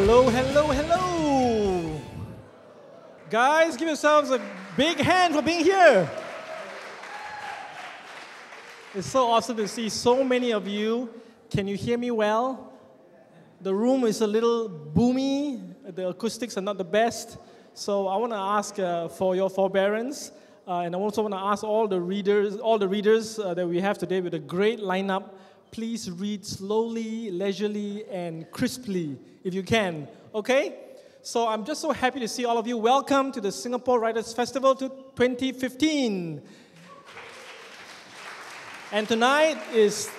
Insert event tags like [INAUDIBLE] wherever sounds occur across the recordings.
Hello, hello, hello. Guys, give yourselves a big hand for being here. It's so awesome to see so many of you. Can you hear me well? The room is a little boomy, the acoustics are not the best. So I want to ask uh, for your forbearance. Uh, and I also want to ask all the readers, all the readers uh, that we have today with a great lineup, please read slowly, leisurely, and crisply if you can. Okay? So I'm just so happy to see all of you. Welcome to the Singapore Writers Festival to 2015. And tonight is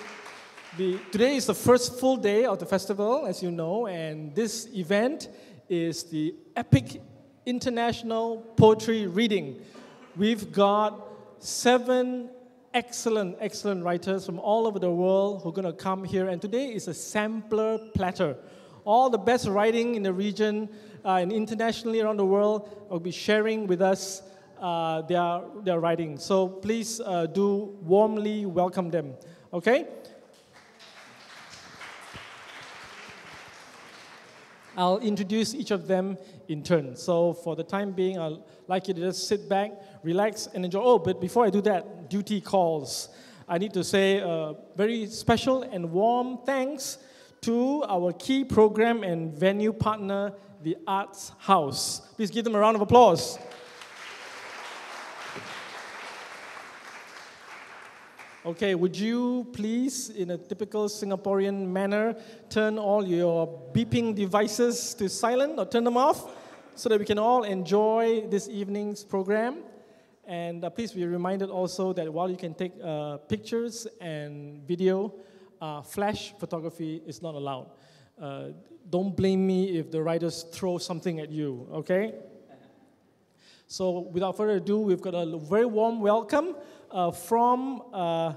the, today is the first full day of the festival, as you know, and this event is the epic international poetry reading. We've got seven excellent, excellent writers from all over the world who are going to come here, and today is a sampler platter. All the best writing in the region uh, and internationally around the world will be sharing with us uh, their, their writing. So please uh, do warmly welcome them. Okay? I'll introduce each of them in turn. So for the time being, I'd like you to just sit back, relax, and enjoy. Oh, but before I do that, duty calls. I need to say a very special and warm thanks to our key program and venue partner, the Arts House. Please give them a round of applause. Okay, would you please, in a typical Singaporean manner, turn all your beeping devices to silent or turn them off so that we can all enjoy this evening's program? And uh, please be reminded also that while you can take uh, pictures and video, uh, flash photography is not allowed. Uh, don't blame me if the writers throw something at you, okay? So without further ado, we've got a very warm welcome uh, from uh,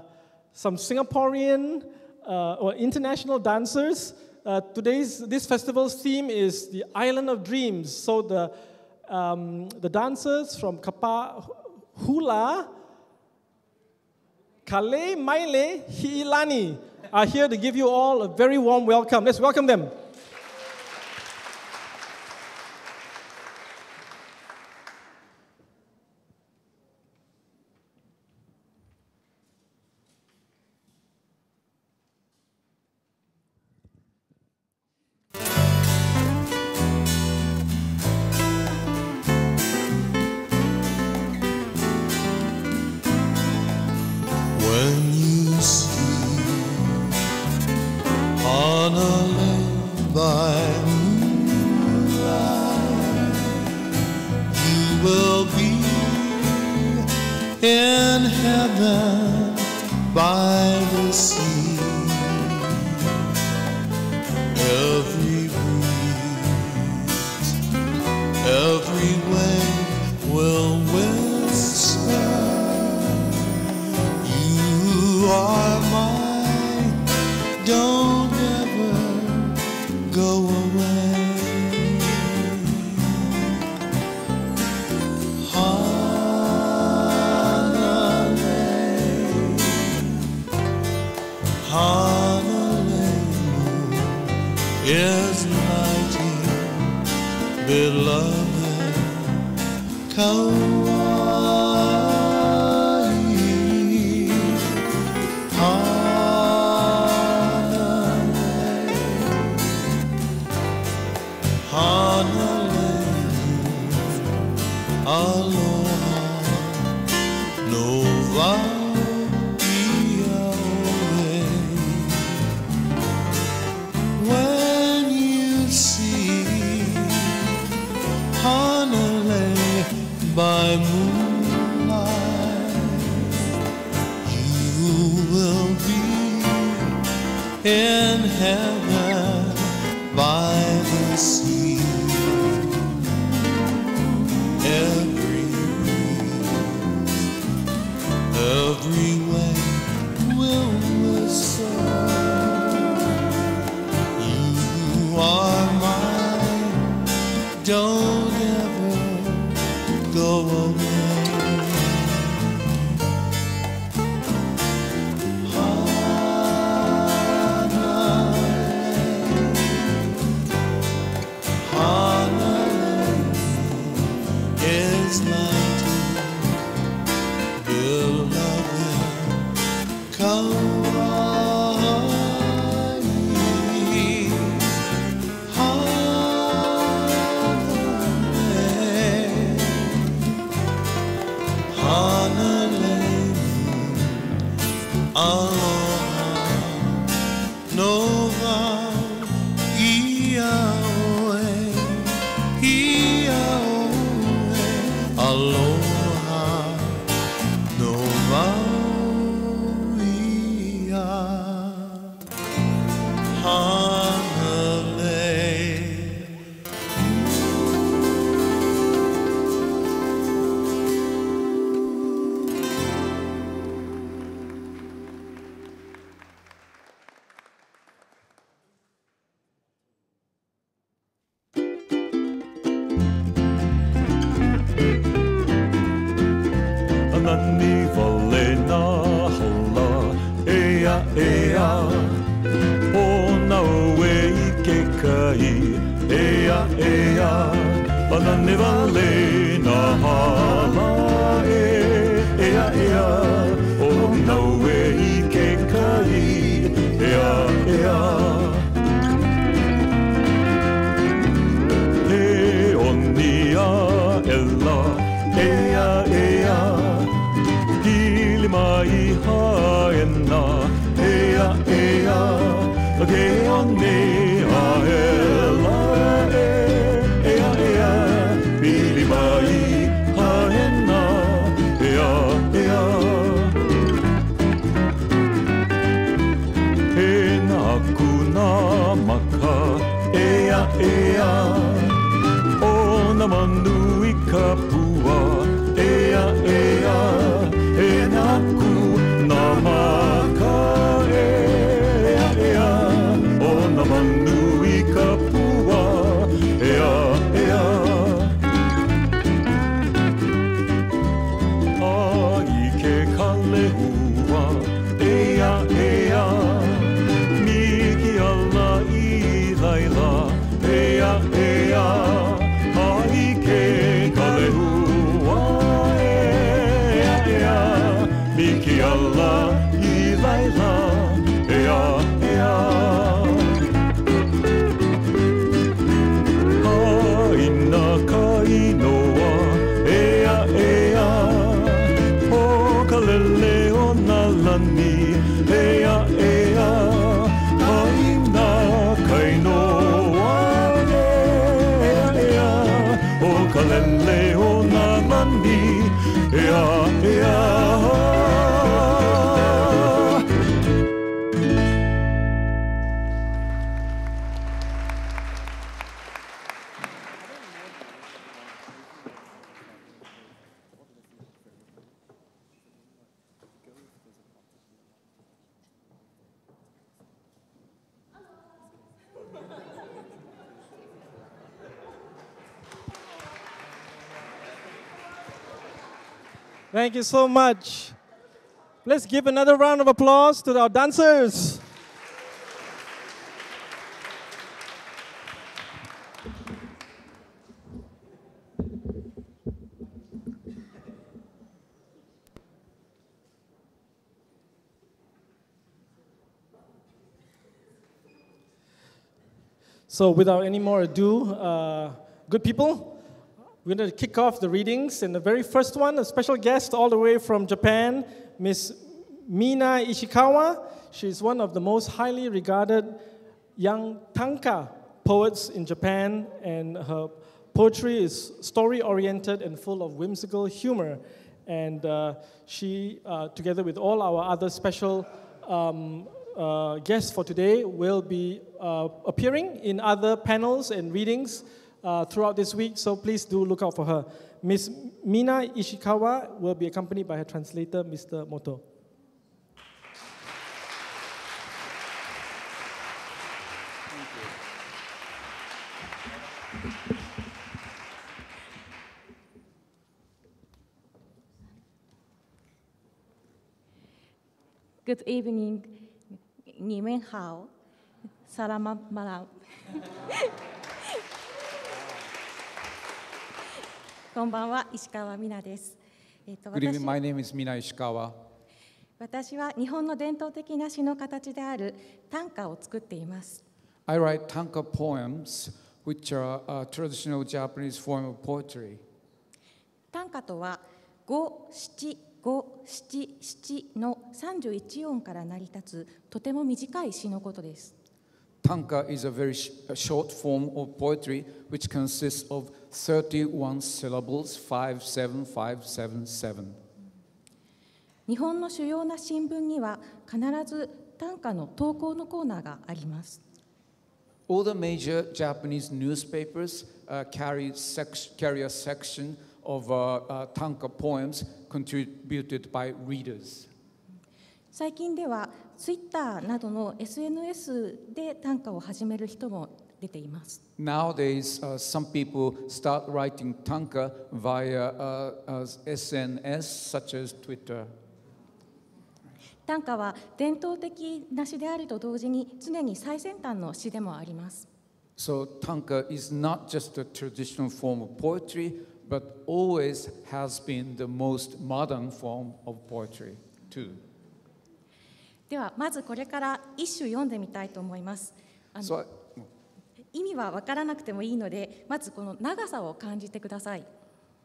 some Singaporean or international dancers. Uh, today's this festival's theme is the Island of Dreams. So the um, the dancers from Kapa Hula, Kale Maile Hiilani are here to give you all a very warm welcome. Let's welcome them. Aloha Thank you so much. Let's give another round of applause to our dancers. So, without any more ado, uh, good people, we're going to kick off the readings. And the very first one, a special guest all the way from Japan, Miss Mina Ishikawa. She's one of the most highly regarded young tanka poets in Japan, and her poetry is story oriented and full of whimsical humor. And uh, she, uh, together with all our other special um, uh, guests for today, will be uh, appearing in other panels and readings uh, throughout this week. So please do look out for her. Miss Mina Ishikawa will be accompanied by her translator, Mr. Moto. Good evening, 你们好。サラママラ。 [LAUGHS] こんばんは、石川美奈です。えっと Good 私 evening. My name is Mina Ishikawa. 私は日本の伝統的な詩の形である短歌を作っています。I write tanka poems, which are a traditional Japanese form of poetry. 短歌とは五七五七七の31音から成り立つとても短い詩のことです。tanka is a very short form of poetry which consists of 31 syllables, 57577. 日本の主要な新聞には必ず短歌の投稿のコーナーがあります All the major Japanese newspapers uh, carry, sec- carry a section of uh, uh, tanka poems contributed by readers. 最近ではツイッターなどの SNS で短歌を始める人も出ています Nowadays, uh, some people start writing tanka via uh, uh, SNS such as Twitter. 短歌は伝統的な詩であると同時に常に最先端の詩でもあります So tanka is not just a traditional form of poetry, but always has been the most modern form of poetry too. ではまずこれから一首読んでみたいと思います So 意味は分からなくてもいいのでまずこの長さを感じてください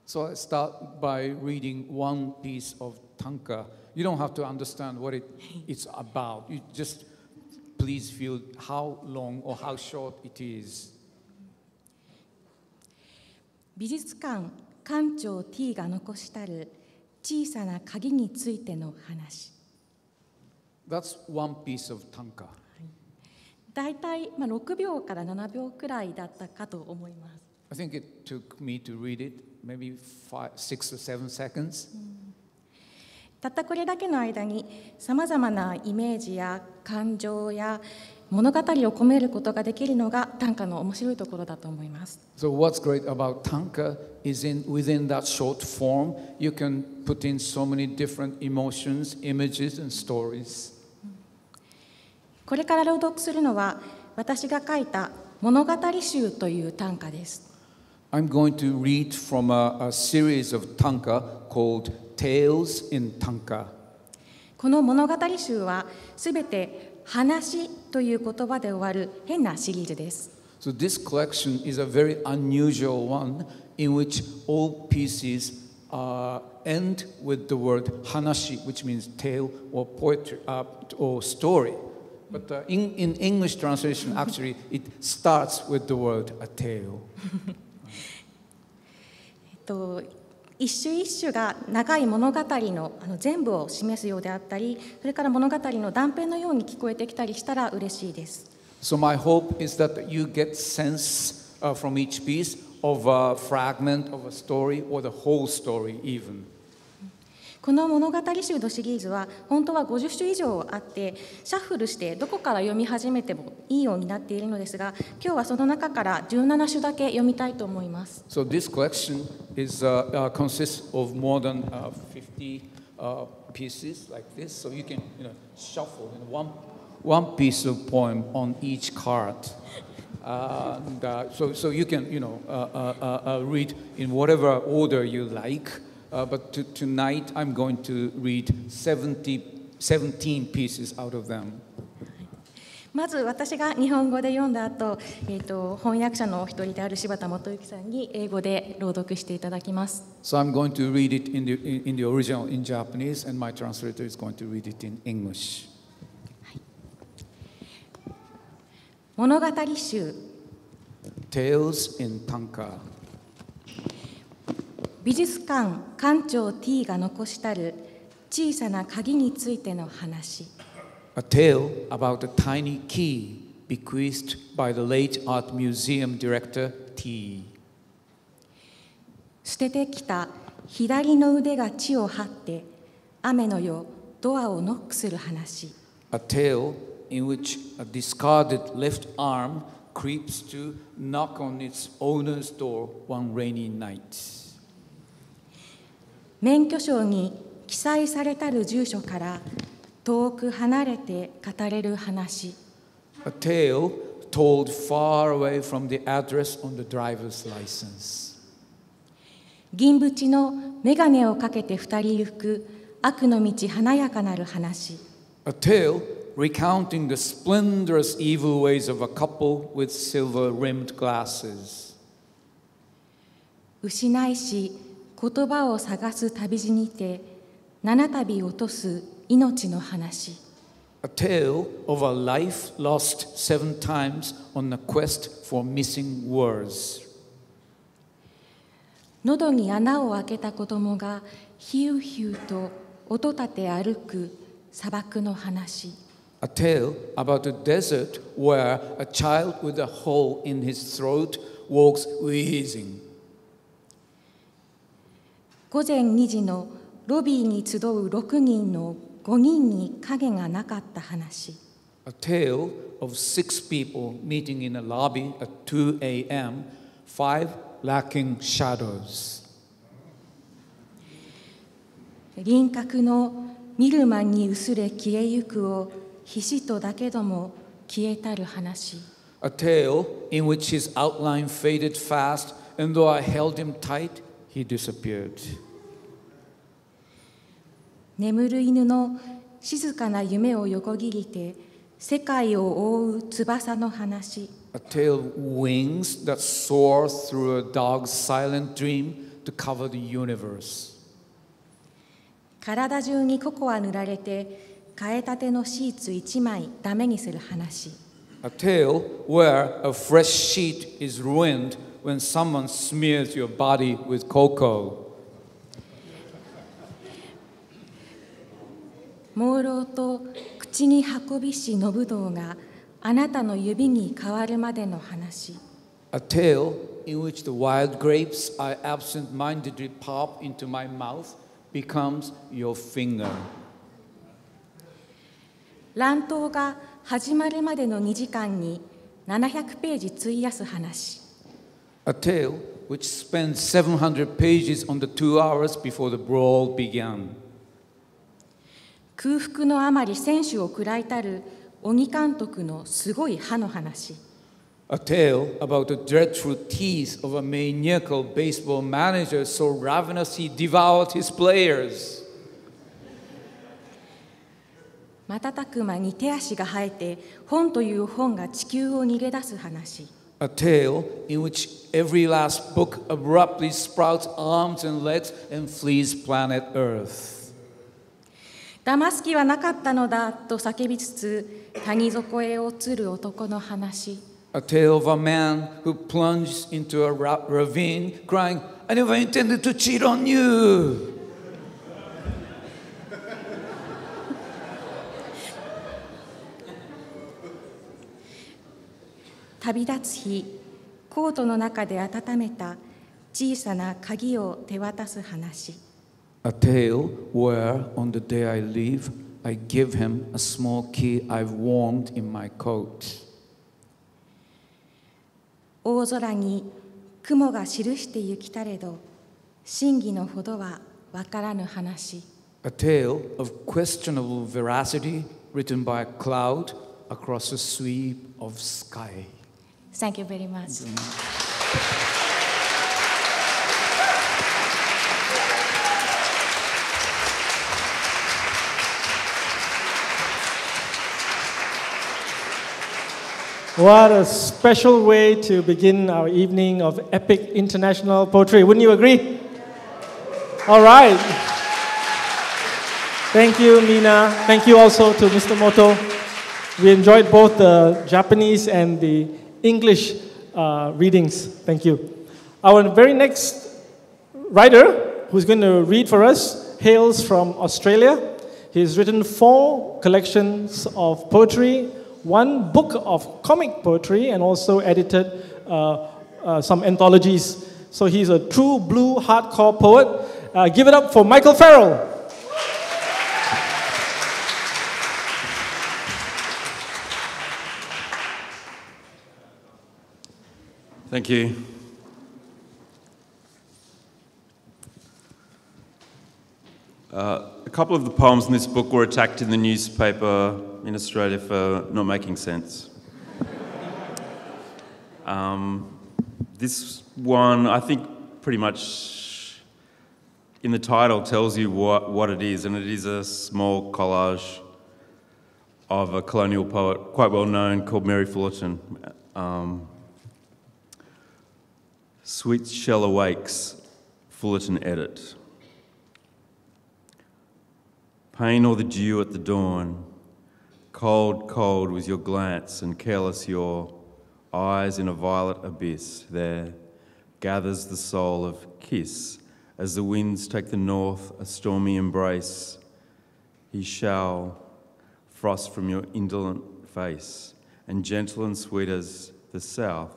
so I start by reading one piece of tanka. You don't have to understand what it, it's about. You just please feel how long or how short it is. 美術館館長 T が残したる小さな鍵についての話 That's one piece of tanka. 大体、まあ、6秒から7秒くらいだったかと思います I think it took me to read it maybe five, six or seven seconds. たったこれだけの間にさまざまなイメージや感情や物語を込めることができるのが短歌の面白いところだと思います So what's great about tanka is in within that short form you can put in so many different emotions, images and stories. これから朗読するのは私が書いた物語集という短歌です I'm going to read from a, a series of tanka called Tales in Tanka. この物語集はすべて話という言葉で終わる変なシリーズです So this collection is a very unusual one in which all pieces uh, end with the word hanashi, which means tale or poetry uh, or story. But uh, in, in English translation, actually, it starts with the word a っと一種一種が長い物語のあの全部を示すようであったりそれから物語の断片のように聞こえてきたりしたら嬉しいです So my hope is that you get sense uh, from each piece of a fragment of a story or the whole story even. この物語集のシリーズは本当は50種以上あってシャッフルしてどこから読み始めてもいいようになっているのですが今日はその中から17種だけ読みたいと思います So this collection is, uh, uh, consists of more than uh, 50 uh, pieces like this. So you can you know, shuffle in one, one piece of poem on each card. Uh, and, uh, so, so you can you know, uh, uh, uh, read in whatever order you like. Uh, but to, tonight I'm going to read 70, 17 pieces out of them. まず私が日本語で読んだ後、えー、と翻訳者のお一人である柴田元幸さんに英語で朗読していただきます So I'm going to read it in the, in, the original in Japanese, and my translator is going to read it in English. 物語集 Tales in Tanka. 美術館館長 T が残したる小さな鍵についての話 A tale about a tiny key bequeathed by the late art museum director T. 捨ててきた左の腕が地を張って雨の夜ドアをノックする話 A tale in which a discarded left arm creeps to knock on its owner's door one rainy night. 免許証に記載されたる住所から遠く離れて語れる話 A tale told far away from the address on the driver's license. 銀縁の眼鏡をかけて二人行く悪の道華やかなる話 A tale recounting the splendorous evil ways of a couple with silver rimmed glasses. 失いし言葉を探す旅路にて七度落とす命の話 A tale of a life lost seven times on a quest for missing words. 喉に穴を開けた子供がヒューヒューと音立て歩く砂漠の話 A tale about a desert where a child with a hole in his throat walks wheezing. 午前2時のロビーに集う6人の5人に影がなかった話 A tale of six people meeting in a lobby at 2 a.m., five lacking shadows. 輪郭の見る間に薄れ消えゆくをひしとだけども消えたる話 A tale in which his outline faded fast, and though I held him tight, he disappeared. 眠る犬の静かな夢を横切りて世界を覆う翼の話 A tale of wings that soar through a dog's silent dream to cover the universe. 体中にココア塗られて替えたてのシーツ1枚ダメにする話 A tale where a fresh sheet is ruined when someone smears your body with cocoa. 朦朧と口に運びしのぶどうがあなたの指に変わるまでの話 A tale in which the wild grapes I absent mindedly pop into my mouth becomes your finger. 乱闘が始まるまでの2時間に700ページ費やす話 A tale which spends 700 pages on the two hours before the brawl began. 空腹のあまり選手を食らいたる鬼監督のすごい歯の話 A tale about the dreadful teeth of a maniacal baseball manager so ravenous he devoured his players. 瞬く間に手足が生えて本という本が地球を逃げ出す話 A tale in which every last book abruptly sprouts arms and legs and flees planet Earth. 騙す気はなかったのだと叫びつつ谷底へ落ちる男の話 A tale of a man who plunged into a ra- ravine crying, I never intended to cheat on you. 旅立つ日コートの中で温めた小さな鍵を手渡す話 A tale where, on the day I leave, I give him a small key I've warmed in my coat. 大空に雲が記して行きたれど真偽のほどはわからぬ話 A tale of questionable veracity written by a cloud across a sweep of sky. Thank you very much. What a special way to begin our evening of epic international poetry. Wouldn't you agree? All right. Thank you, Mina. Thank you also to Mr. Moto. We enjoyed both the Japanese and the English uh, readings. Thank you. Our very next writer, who's going to read for us, hails from Australia. He's written four collections of poetry, one book of comic poetry, and also edited uh, uh, some anthologies. So he's a true blue hardcore poet. Uh, give it up for Michael Farrell. Thank you. Uh, a couple of the poems in this book were attacked in the newspaper in Australia for not making sense. [LAUGHS] um, this one, I think, pretty much in the title tells you what, what it is, and it is a small collage of a colonial poet, quite well known, called Mary Fullerton. Um, Sweet Shell Awakes, Fullerton Edit. Pain or the dew at the dawn, Cold, cold was your glance, and careless your eyes in a violet abyss. There gathers the soul of kiss as the winds take the north a stormy embrace. He shall frost from your indolent face, and gentle and sweet as the south,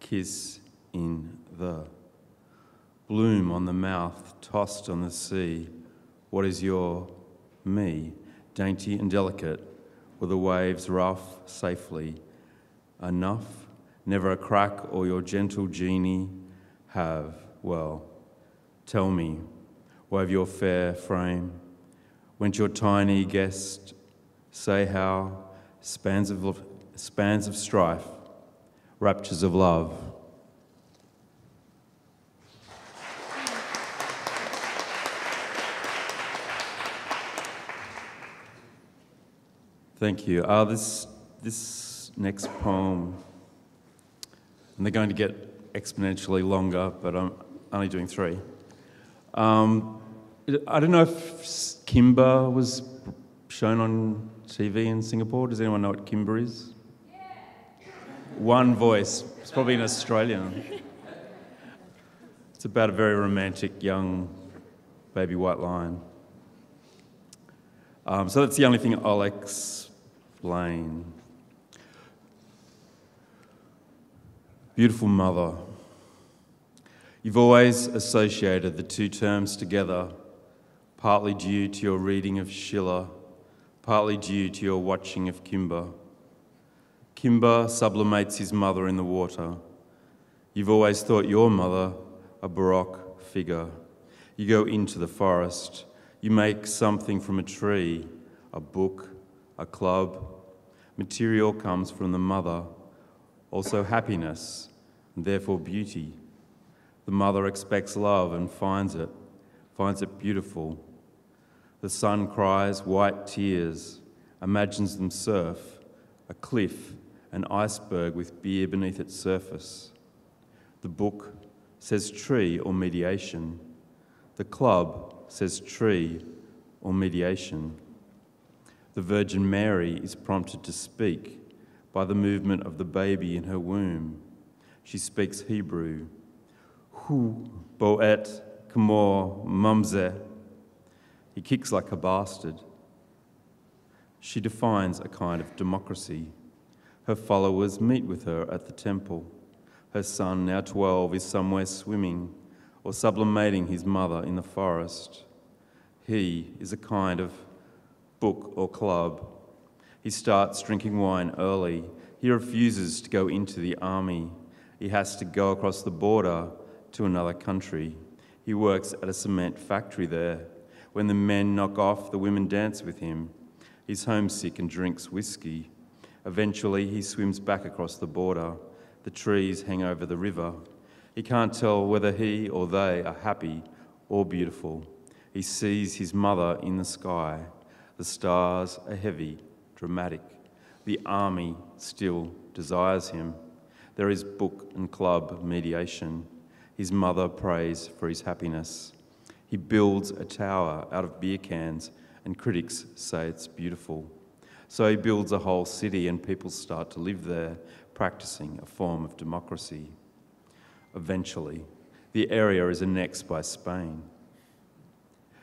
kiss in the bloom on the mouth, tossed on the sea. What is your me, dainty and delicate, with the waves rough safely? Enough, never a crack, or your gentle genie have, well, tell me, wove your fair frame, went your tiny guest, say how, spans of, spans of strife, raptures of love, Thank you. Uh, this, this next poem, and they're going to get exponentially longer, but I'm only doing three. Um, I don't know if Kimba was shown on TV in Singapore. Does anyone know what Kimba is? One voice. It's probably an Australian. It's about a very romantic young baby white lion. Um, so that's the only thing I'll explain. Beautiful mother. You've always associated the two terms together, partly due to your reading of Schiller, partly due to your watching of Kimba. Kimba sublimates his mother in the water. You've always thought your mother a Baroque figure. You go into the forest. You make something from a tree, a book, a club. Material comes from the mother, also happiness, and therefore beauty. The mother expects love and finds it, finds it beautiful. The son cries white tears, imagines them surf, a cliff, an iceberg with beer beneath its surface. The book says tree or mediation. The club says tree or mediation. The Virgin Mary is prompted to speak by the movement of the baby in her womb. She speaks Hebrew. Hu boet kmo mumze. He kicks like a bastard. She defines a kind of democracy. Her followers meet with her at the temple. Her son, now 12, is somewhere swimming or sublimating his mother in the forest. He is a kind of book or club. He starts drinking wine early. He refuses to go into the army. He has to go across the border to another country. He works at a cement factory there. When the men knock off, the women dance with him. He's homesick and drinks whiskey. Eventually, he swims back across the border. The trees hang over the river. He can't tell whether he or they are happy or beautiful. He sees his mother in the sky. The stars are heavy, dramatic. The army still desires him. There is book and club mediation. His mother prays for his happiness. He builds a tower out of beer cans, and critics say it's beautiful. So he builds a whole city, and people start to live there, practicing a form of democracy. Eventually, the area is annexed by Spain.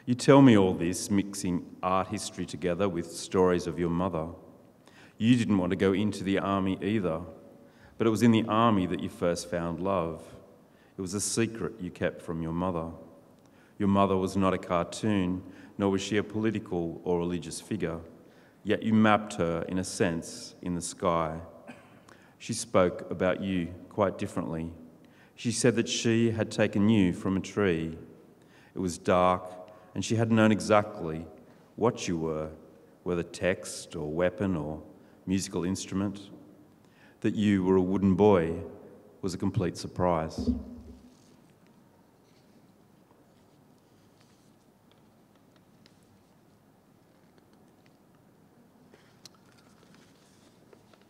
You tell me all this, mixing art history together with stories of your mother. You didn't want to go into the army either, but it was in the army that you first found love. It was a secret you kept from your mother. Your mother was not a cartoon, nor was she a political or religious figure, yet you mapped her, in a sense, in the sky. She spoke about you quite differently. She said that she had taken you from a tree. It was dark, and she had known exactly what you were, whether text or weapon or musical instrument. That you were a wooden boy was a complete surprise.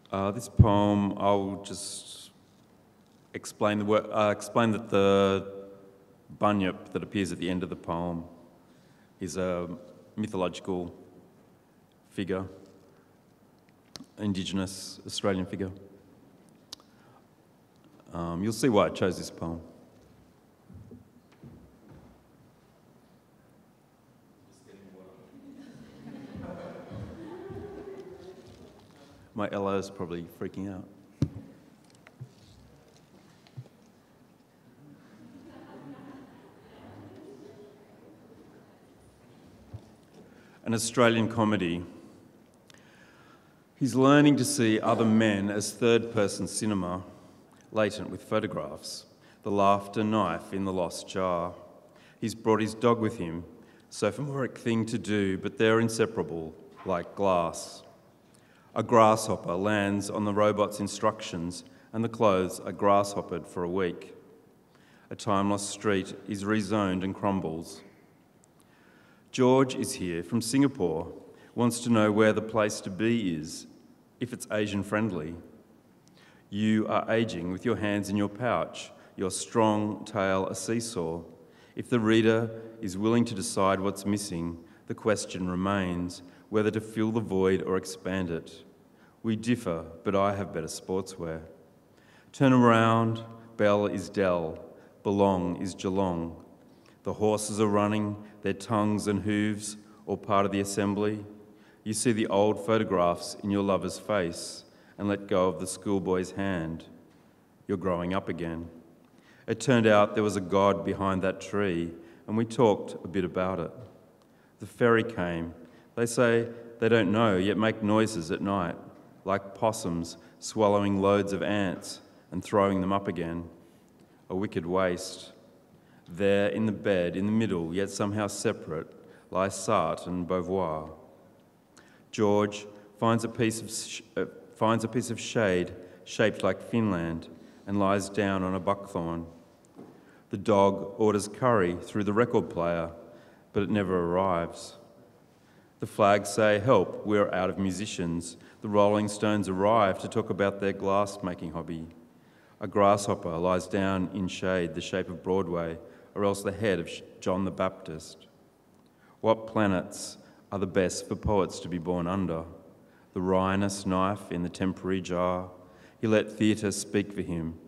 Uh, this poem, I'll just explain the uh, explain that the bunyip that appears at the end of the poem is a mythological figure Indigenous Australian figure. Um, you'll see why I chose this poem. [LAUGHS] My LO is probably freaking out. An Australian comedy. He's learning to see other men as third person cinema, latent with photographs, the laughter knife in the lost jar. He's brought his dog with him, sophomoric thing to do, but they're inseparable, like glass. A grasshopper lands on the robot's instructions, and the clothes are grasshoppered for a week. A timeless street is rezoned and crumbles. George is here from Singapore, wants to know where the place to be is, if it's Asian friendly. You are aging with your hands in your pouch, your strong tail a seesaw. If the reader is willing to decide what's missing, the question remains whether to fill the void or expand it. We differ, but I have better sportswear. Turn around, Bell is Dell, Belong is Geelong. The horses are running, their tongues and hooves, all part of the assembly. You see the old photographs in your lover's face and let go of the schoolboy's hand. You're growing up again. It turned out there was a God behind that tree, and we talked a bit about it. The ferry came. They say they don't know, yet make noises at night, like possums swallowing loads of ants and throwing them up again. A wicked waste. There in the bed, in the middle, yet somehow separate, lie Sartre and Beauvoir. George finds a piece of, uh, finds a piece of shade shaped like Finland and lies down on a buckthorn. The dog orders curry through the record player, but it never arrives. The flags say, Help, we're out of musicians. The Rolling Stones arrive to talk about their glass making hobby. A grasshopper lies down in shade, the shape of Broadway, or else the head of John the Baptist. What planets are the best for poets to be born under? The Rhinus knife in the temporary jar. He let theatre speak for him.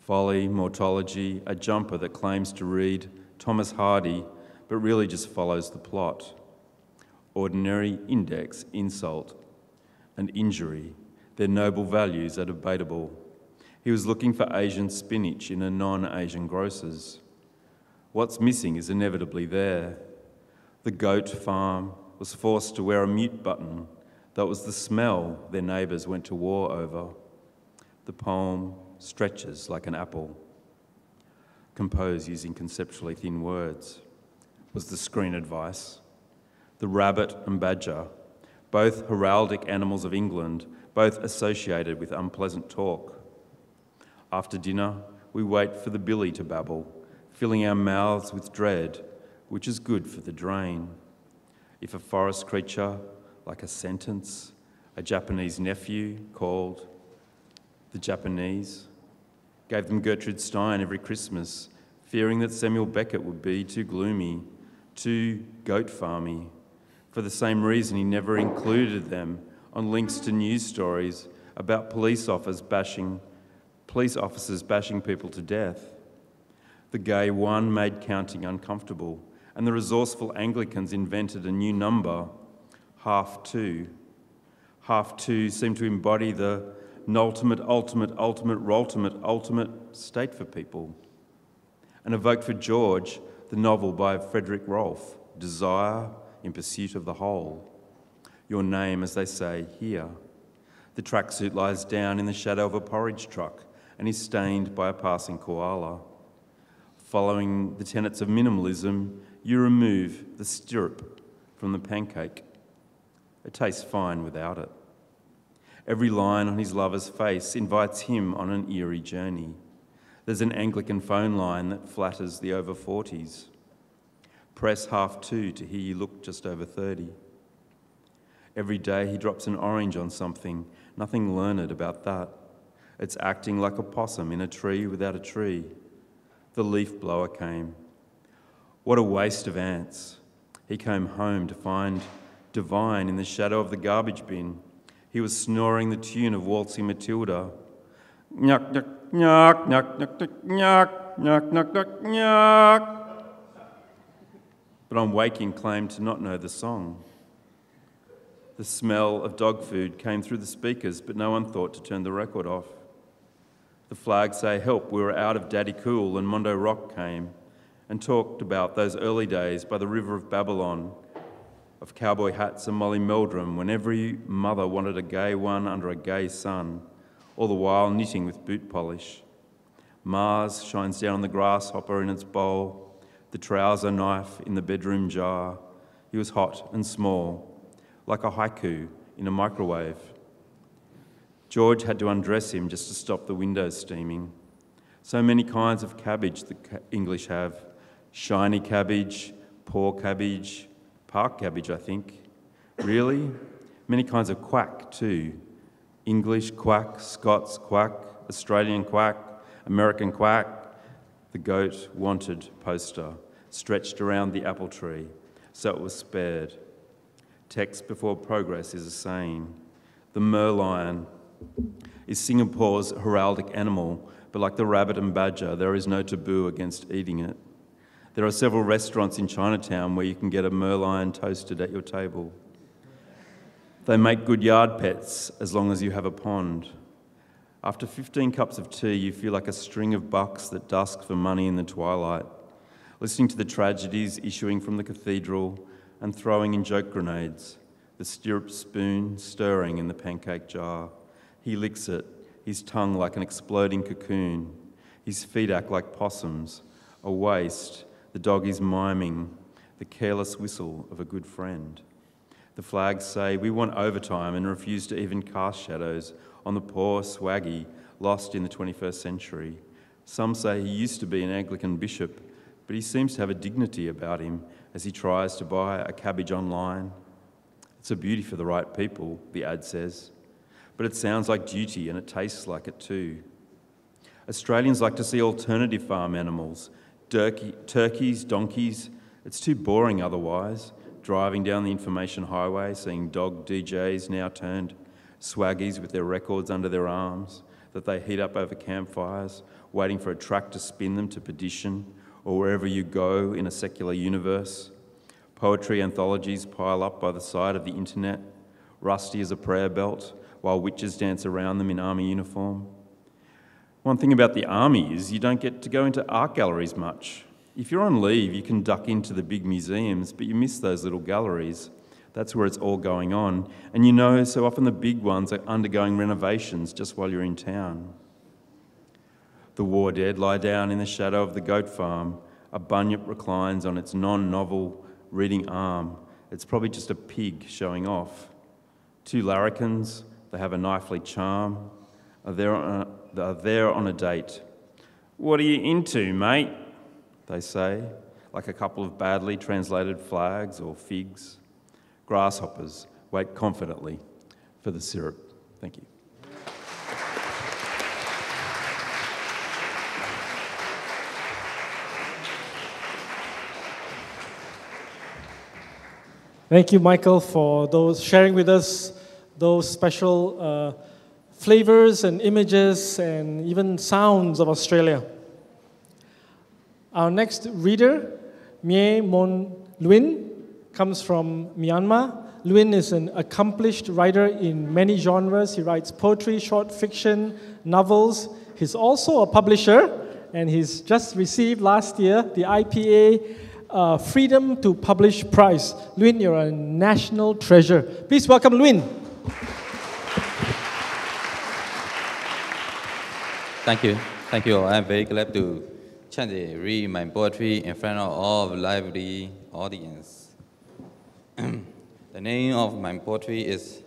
Folly, mortology, a jumper that claims to read Thomas Hardy, but really just follows the plot. Ordinary, index, insult, and injury. Their noble values are debatable. He was looking for Asian spinach in a non Asian grocer's. What's missing is inevitably there. The goat farm was forced to wear a mute button, though it was the smell their neighbours went to war over. The poem stretches like an apple, composed using conceptually thin words, was the screen advice. The rabbit and badger, both heraldic animals of England, both associated with unpleasant talk. After dinner, we wait for the billy to babble filling our mouths with dread, which is good for the drain. If a forest creature, like a sentence, a Japanese nephew called the Japanese, gave them Gertrude Stein every Christmas, fearing that Samuel Beckett would be too gloomy, too goat farmy. For the same reason, he never included them on links to news stories about police officers bashing, police officers bashing people to death. The gay one made counting uncomfortable, and the resourceful Anglicans invented a new number, half two. Half two seemed to embody the ultimate, ultimate, ultimate, ultimate, ultimate state for people, and evoked for George the novel by Frederick Rolfe, Desire and Pursuit of the Whole. Your name, as they say, here. The tracksuit lies down in the shadow of a porridge truck and is stained by a passing koala. Following the tenets of minimalism, you remove the stirrup from the pancake. It tastes fine without it. Every line on his lover's face invites him on an eerie journey. There's an Anglican phone line that flatters the over 40s. Press half two to hear you look just over 30. Every day he drops an orange on something, nothing learned about that. It's acting like a possum in a tree without a tree the leaf blower came. What a waste of ants. He came home to find divine in the shadow of the garbage bin. He was snoring the tune of Waltzing Matilda. Nyuk, nyuk, nyuk, nyuk, nyuk, nyuk, nyuk, nyuk, nyuk, nyuk. But on waking, claimed to not know the song. The smell of dog food came through the speakers, but no one thought to turn the record off. The flags say, Help, we were out of Daddy Cool, and Mondo Rock came and talked about those early days by the river of Babylon, of cowboy hats and Molly Meldrum, when every mother wanted a gay one under a gay sun, all the while knitting with boot polish. Mars shines down on the grasshopper in its bowl, the trouser knife in the bedroom jar. He was hot and small, like a haiku in a microwave. George had to undress him just to stop the windows steaming. So many kinds of cabbage the English have shiny cabbage, poor cabbage, park cabbage, I think. Really? Many kinds of quack, too. English quack, Scots quack, Australian quack, American quack. The goat wanted poster stretched around the apple tree, so it was spared. Text before progress is a saying. The merlion is Singapore's heraldic animal, but like the rabbit and badger, there is no taboo against eating it. There are several restaurants in Chinatown where you can get a merlion toasted at your table. They make good yard pets as long as you have a pond. After 15 cups of tea, you feel like a string of bucks that dusk for money in the twilight, listening to the tragedies issuing from the cathedral and throwing in joke grenades, the stirrup spoon stirring in the pancake jar. He licks it, his tongue like an exploding cocoon. His feet act like possums. A waist, the dog is miming, the careless whistle of a good friend. The flags say, We want overtime and refuse to even cast shadows on the poor swaggy lost in the 21st century. Some say he used to be an Anglican bishop, but he seems to have a dignity about him as he tries to buy a cabbage online. It's a beauty for the right people, the ad says, but it sounds like duty and it tastes like it too. Australians like to see alternative farm animals turkey, turkeys, donkeys. It's too boring otherwise. Driving down the information highway, seeing dog DJs now turned swaggies with their records under their arms that they heat up over campfires, waiting for a truck to spin them to perdition or wherever you go in a secular universe. Poetry anthologies pile up by the side of the internet, rusty as a prayer belt, while witches dance around them in army uniform. One thing about the army is you don't get to go into art galleries much. If you're on leave, you can duck into the big museums, but you miss those little galleries. That's where it's all going on. And you know, so often the big ones are undergoing renovations just while you're in town. The war dead lie down in the shadow of the goat farm. A bunyip reclines on its non novel reading arm. It's probably just a pig showing off. Two larrikins, they have a knifely charm, are there on a, are there on a date. What are you into, mate? They say, like a couple of badly translated flags or figs. Grasshoppers wait confidently for the syrup. Thank you. Thank you, Michael, for those sharing with us those special uh, flavors and images and even sounds of Australia. Our next reader, Myay Hmone Lwin, comes from Myanmar. Lwin is an accomplished writer in many genres. He writes poetry, short fiction, novels. He's also a publisher, and he's just received last year the IPA uh, Freedom to Publish Prize. Lwin, you're a national treasure. Please welcome Lwin. Thank you. Thank you. I'm very glad to chance to read my poetry in front of all lively audience. [CLEARS THROAT] the name of my poetry is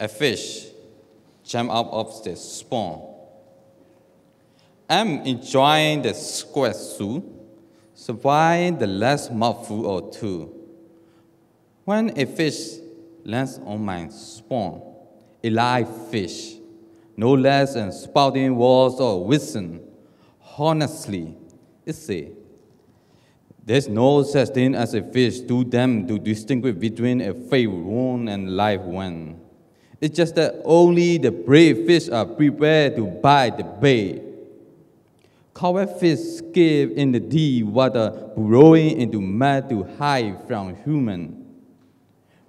A Fish Jump Out of the Spawn. I'm enjoying the square soup, surviving the last mouthful or two. When a fish lands on my spawn, a live fish, no less than spouting walls or whistling, honestly, it's a there's no such thing as a fish to them to distinguish between a fake one and live one. It's just that only the brave fish are prepared to bite the bait. Coward fish escape in the deep water, burrowing into mud to hide from human.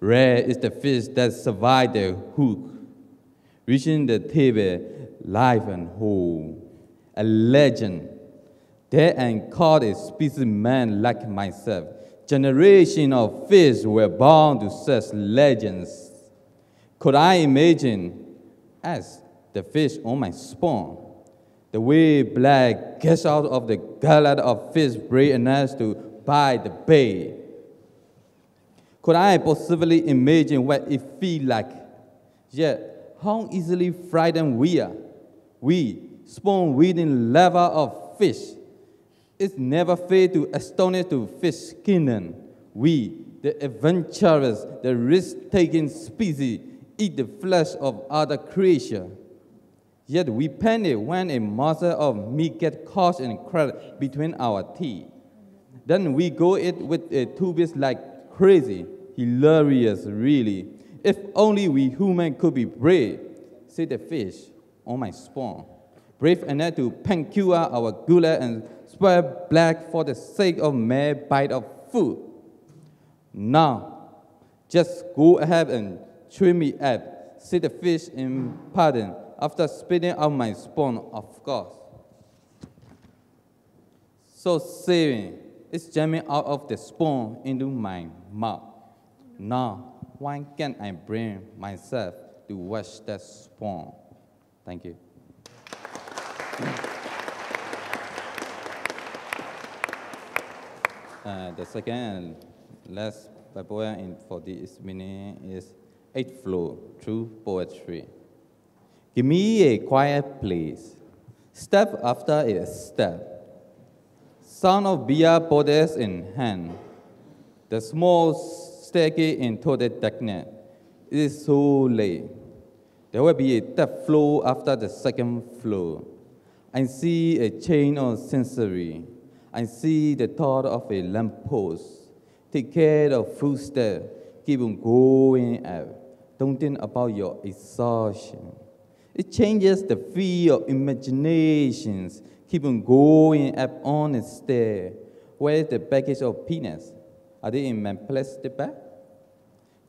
Rare is the fish that survived the hook, reaching the table live and whole. A legend. And caught a specimen like myself. Generation of fish were born to such legends. Could I imagine, as the fish on my spawn, the way black gets out of the gullet of fish brave enough to bite the bait? Could I possibly imagine what it feels like? Yet, how easily frightened we are. We, spawn within lava of fish. It's never fair to astonish to fish kingdom. We, the adventurous, the risk-taking species, eat the flesh of other creatures. Yet we panic when a morsel of meat gets caught and cracked between our teeth. Then we go it with a tubis like crazy, hilarious, really. If only we human could be brave, said the fish on my spawn. Brave enough to pancure our gula and swear black for the sake of mere bite of food. Now, just go ahead and trim me up, said the fish in pardon after spitting out my spawn, of course. So saying, it's jamming out of the spawn into my mouth. Now, why can't I bring myself to watch that spawn? Thank you. Uh, the second last poem in for this minute is Eight Flow True Poetry. Give me a quiet place, step after a step. Sound of beer bottles in hand. The small staircase into the darkness. It is so late. There will be a step floor after the second floor. I see a chain of sensory. I see the thought of a lamppost. Take care of footsteps. Keep on going up. Don't think about your exhaustion. It changes the field of imaginations. Keep on going up on the stair. Where is the package of peanuts? In my plastic bag?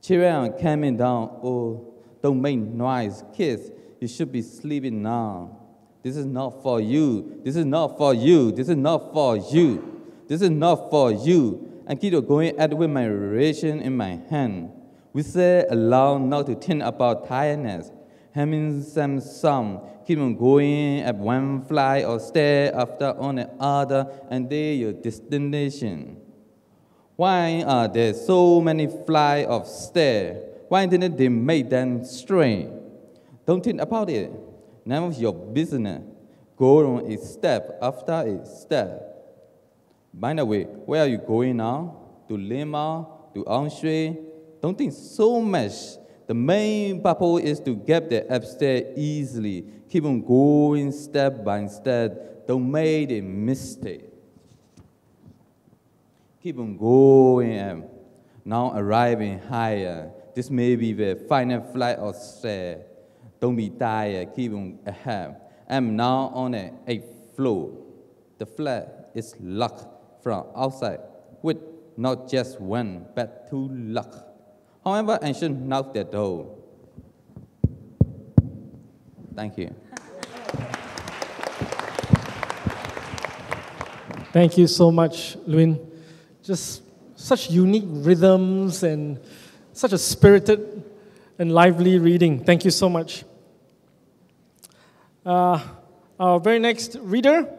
Children are coming down. Oh, don't make noise. Kids, you should be sleeping now. This is not for you. This is not for you. This is not for you. This is not for you. And keep going at with my ration in my hand. We say aloud not to think about tiredness having some sum, keep on going at one fly or stare after on the other, and there your destination. Why are there so many fly of stare? Why didn't they make them straight? Don't think about it. None of your business. Go on a step after a step. By the way, where are you going now? To Lima? To Anshui? Don't think so much the main purpose is to get the upstairs easily. Keep on going step by step. Don't make a mistake. Keep on going and now arriving higher. This may be the final flight of stair. Don't be tired. Keep on ahead. I'm now on a eighth floor. The flat is locked from outside with not just one but two locks. However, I should knock the door. Thank you. Thank you so much, Lwin. Just such unique rhythms and such a spirited and lively reading. Thank you so much. Uh, our very next reader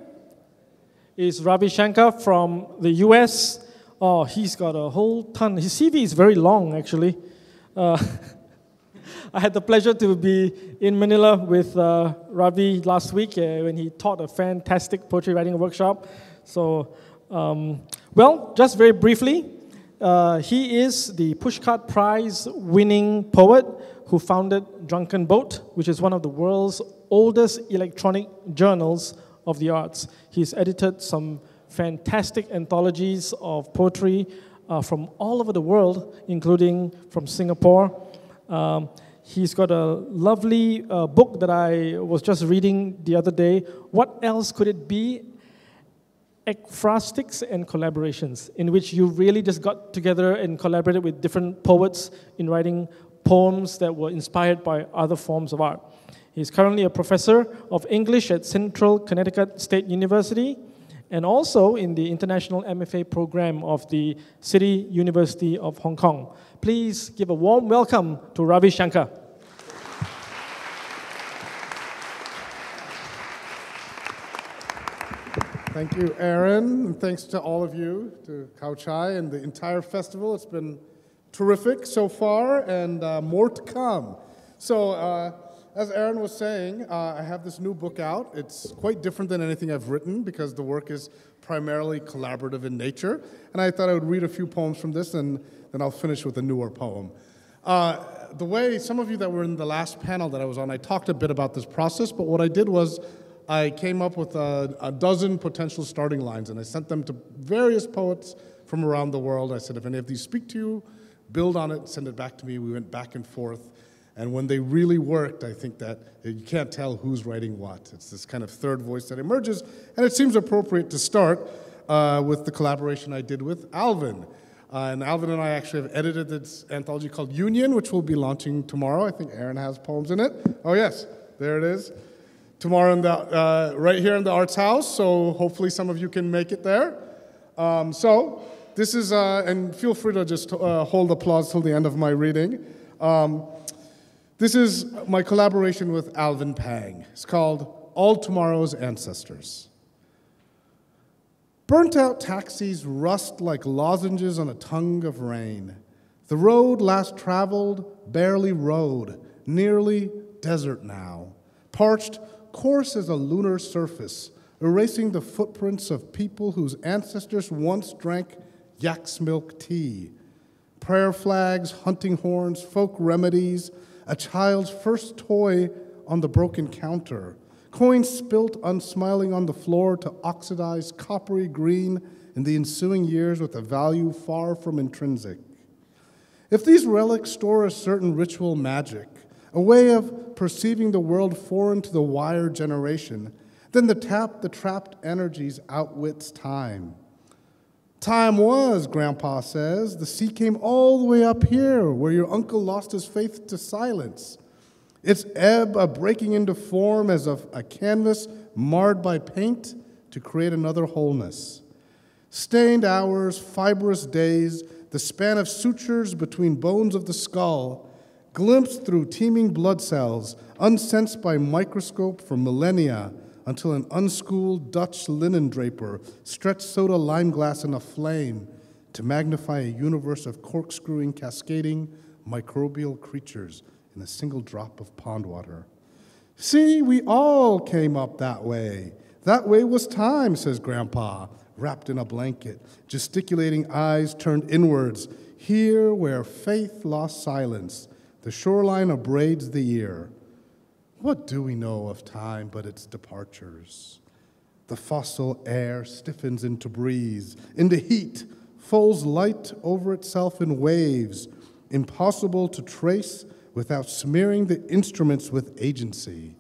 is Ravi Shankar from the US. Oh, he's got a whole ton. His CV is very long, actually. Uh, [LAUGHS] I had the pleasure to be in Manila with uh, Ravi last week uh, when he taught a fantastic poetry writing workshop. So, um, well, just very briefly, uh, he is the Pushcart Prize winning poet who founded Drunken Boat, which is one of the world's oldest electronic journals of the arts. He's edited some fantastic anthologies of poetry uh, from all over the world, including from Singapore. Um, He's got a lovely uh, book that I was just reading the other day. What else could it be? Ekphrastics and collaborations, in which you really just got together and collaborated with different poets in writing poems that were inspired by other forms of art. He's currently a professor of English at Central Connecticut State University and also in the International MFA program of the City University of Hong Kong. Please give a warm welcome to Ravi Shankar. Thank you, Aaron, and thanks to all of you, to Kai Chai and the entire festival. It's been terrific so far, and uh, more to come. So, uh, as Aaron was saying, uh, I have this new book out. It's quite different than anything I've written because the work is primarily collaborative in nature. And I thought I would read a few poems from this, and then I'll finish with a newer poem. Uh, the way some of you that were in the last panel that I was on, I talked a bit about this process, but what I did was I came up with a, a dozen potential starting lines, and I sent them to various poets from around the world. I said, if any of these speak to you, build on it, send it back to me. We went back and forth. And when they really worked, I think that you can't tell who's writing what. It's this kind of third voice that emerges. And it seems appropriate to start uh, with the collaboration I did with Alvin. Uh, and Alvin and I actually have edited this anthology called Union, which we'll be launching tomorrow. I think Aaron has poems in it. Oh, yes, there it is. Tomorrow, in the, uh, right here in the Arts House. So hopefully some of you can make it there. Um, so this is, uh, and feel free to just uh, hold applause till the end of my reading. Um, this is my collaboration with Alvin Pang. It's called All Tomorrow's Ancestors. Burnt out taxis rust like lozenges on a tongue of rain. The road last traveled, barely road, nearly desert now. Parched, coarse as a lunar surface, erasing the footprints of people whose ancestors once drank yak's milk tea. Prayer flags, hunting horns, folk remedies, a child's first toy on the broken counter, coins spilt unsmiling on the floor to oxidize coppery green in the ensuing years with a value far from intrinsic. If these relics store a certain ritual magic, a way of perceiving the world foreign to the wired generation, then the tap the trapped energies outwits time. Time was, Grandpa says. The sea came all the way up here where your uncle lost his faith to silence. Its ebb a breaking into form as of a canvas marred by paint to create another wholeness. Stained hours, fibrous days, the span of sutures between bones of the skull, glimpsed through teeming blood cells, unsensed by microscope for millennia until an unschooled Dutch linen draper stretched soda lime glass in a flame to magnify a universe of corkscrewing, cascading microbial creatures in a single drop of pond water. See, we all came up that way. That way was time, says Grandpa, wrapped in a blanket, gesticulating eyes turned inwards, here where faith lost silence, the shoreline abrades the ear. What do we know of time but its departures? The fossil air stiffens into breeze, into heat, folds light over itself in waves, impossible to trace without smearing the instruments with agency,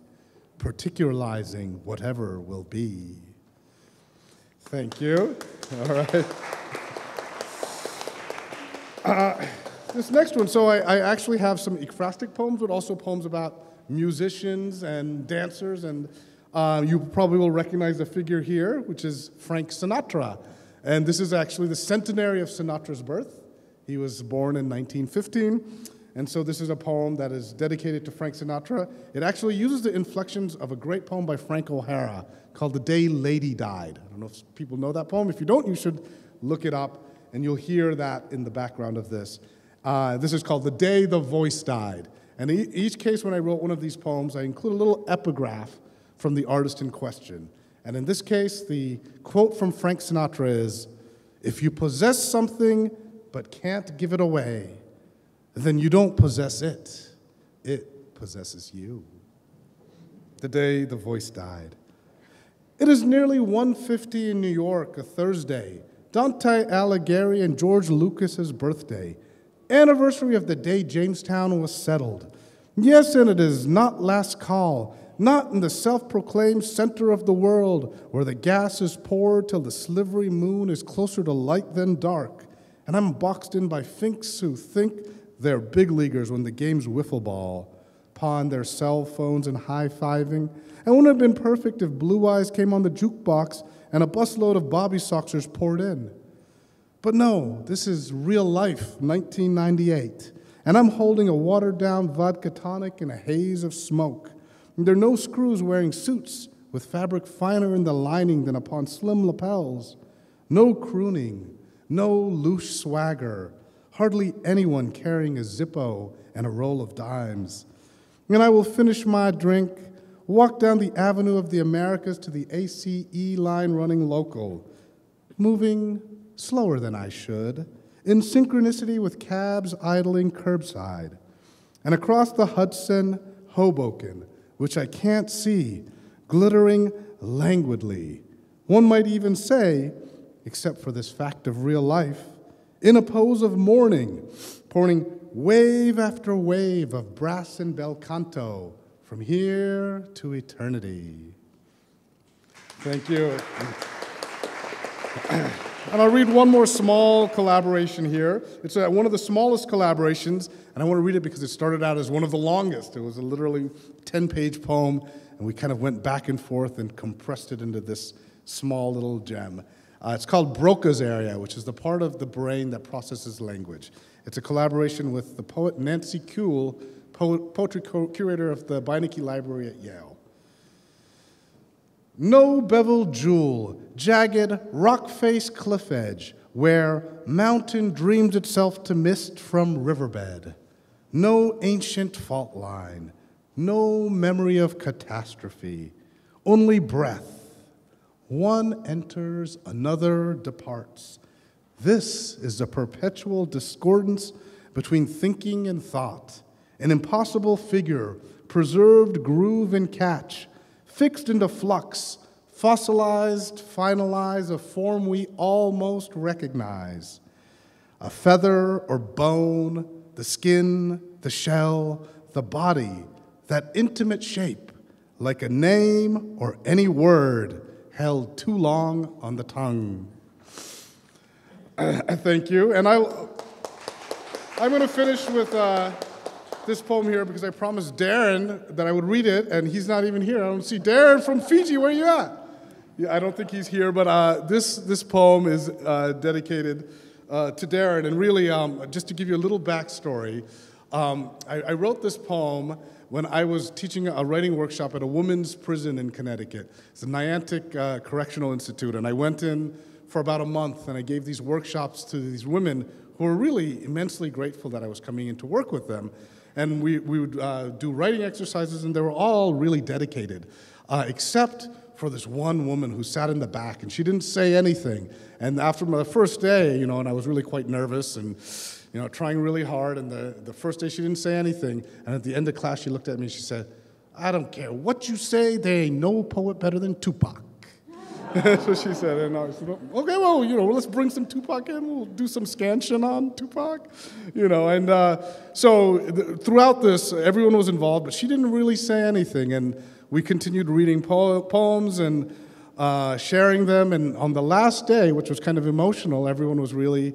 particularizing whatever will be. Thank you. [LAUGHS] All right. Uh, this next one, so I, I actually have some ekphrastic poems, but also poems about musicians and dancers, and uh, you probably will recognize the figure here, which is Frank Sinatra. And this is actually the centenary of Sinatra's birth. He was born in 1915. And so this is a poem that is dedicated to Frank Sinatra. It actually uses the inflections of a great poem by Frank O'Hara called The Day Lady Died. I don't know if people know that poem. If you don't, you should look it up, and you'll hear that in the background of this. Uh, this is called The Day the Voice Died. And each case, when I wrote one of these poems, I include a little epigraph from the artist in question. And in this case, the quote from Frank Sinatra is If you possess something but can't give it away, then you don't possess it, it possesses you. The day the voice died. It is nearly 1:50 in New York, a Thursday. Dante Alighieri and George Lucas's birthday anniversary of the day Jamestown was settled. Yes, and it is not last call, not in the self proclaimed center of the world, where the gas is poured till the slivery moon is closer to light than dark. And I'm boxed in by finks who think they're big leaguers when the game's wiffle ball, pawn their cell phones and high fiving. And wouldn't have been perfect if Blue Eyes came on the jukebox and a busload of Bobby Soxers poured in? But no, this is real life, 1998. And I'm holding a watered down vodka tonic in a haze of smoke. And there are no screws wearing suits with fabric finer in the lining than upon slim lapels. No crooning, no loose swagger, hardly anyone carrying a Zippo and a roll of dimes. And I will finish my drink, walk down the Avenue of the Americas to the ACE line running local, moving slower than I should, in synchronicity with cabs idling curbside. And across the Hudson, Hoboken, which I can't see, glittering languidly. One might even say, except for this fact of real life, in a pose of mourning, pouring wave after wave of brass and bel canto from here to eternity. Thank you. [CLEARS THROAT] And I'll read one more small collaboration here. It's uh, one of the smallest collaborations, and I want to read it because it started out as one of the longest. It was a literally 10 page poem, and we kind of went back and forth and compressed it into this small little gem. Uh, it's called Broca's area, which is the part of the brain that processes language. It's a collaboration with the poet Nancy Kuhl, poet, poetry curator of the Beinecke Library at Yale. No beveled jewel, jagged, rock faced cliff edge, where mountain dreams itself to mist from riverbed. No ancient fault line, no memory of catastrophe, only breath. One enters, another departs. This is the perpetual discordance between thinking and thought, an impossible figure, preserved groove and catch fixed into flux, fossilized, finalized, a form we almost recognize. A feather or bone, the skin, the shell, the body, that intimate shape, like a name or any word held too long on the tongue. [CLEARS THROAT] Thank you. And I, I'm going to finish with. Uh, this poem here because I promised Darren that I would read it, and he's not even here. I don't see Darren from Fiji. Where are you at? Yeah, I don't think he's here, but uh, this, this poem is uh, dedicated uh, to Darren. And really, um, just to give you a little backstory, um, I, I, wrote this poem when I was teaching a writing workshop at a women's prison in Connecticut. It's the Niantic uh, Correctional Institute. And I went in for about a month and I gave these workshops to these women who were really immensely grateful that I was coming in to work with them and we, we would uh, do writing exercises, and they were all really dedicated, uh, except for this one woman who sat in the back, and she didn't say anything. And after my first day, you know, and I was really quite nervous and, you know, trying really hard, and the, the first day she didn't say anything, and at the end of class, she looked at me and she said, I don't care what you say, there ain't no poet better than Tupac. [LAUGHS] That's what she said. And I said, okay, well, you know, let's bring some Tupac in. We'll do some scansion on Tupac, you know. And uh, so th- throughout this, everyone was involved, but she didn't really say anything. And we continued reading po- poems and uh, sharing them. And on the last day, which was kind of emotional, everyone was really,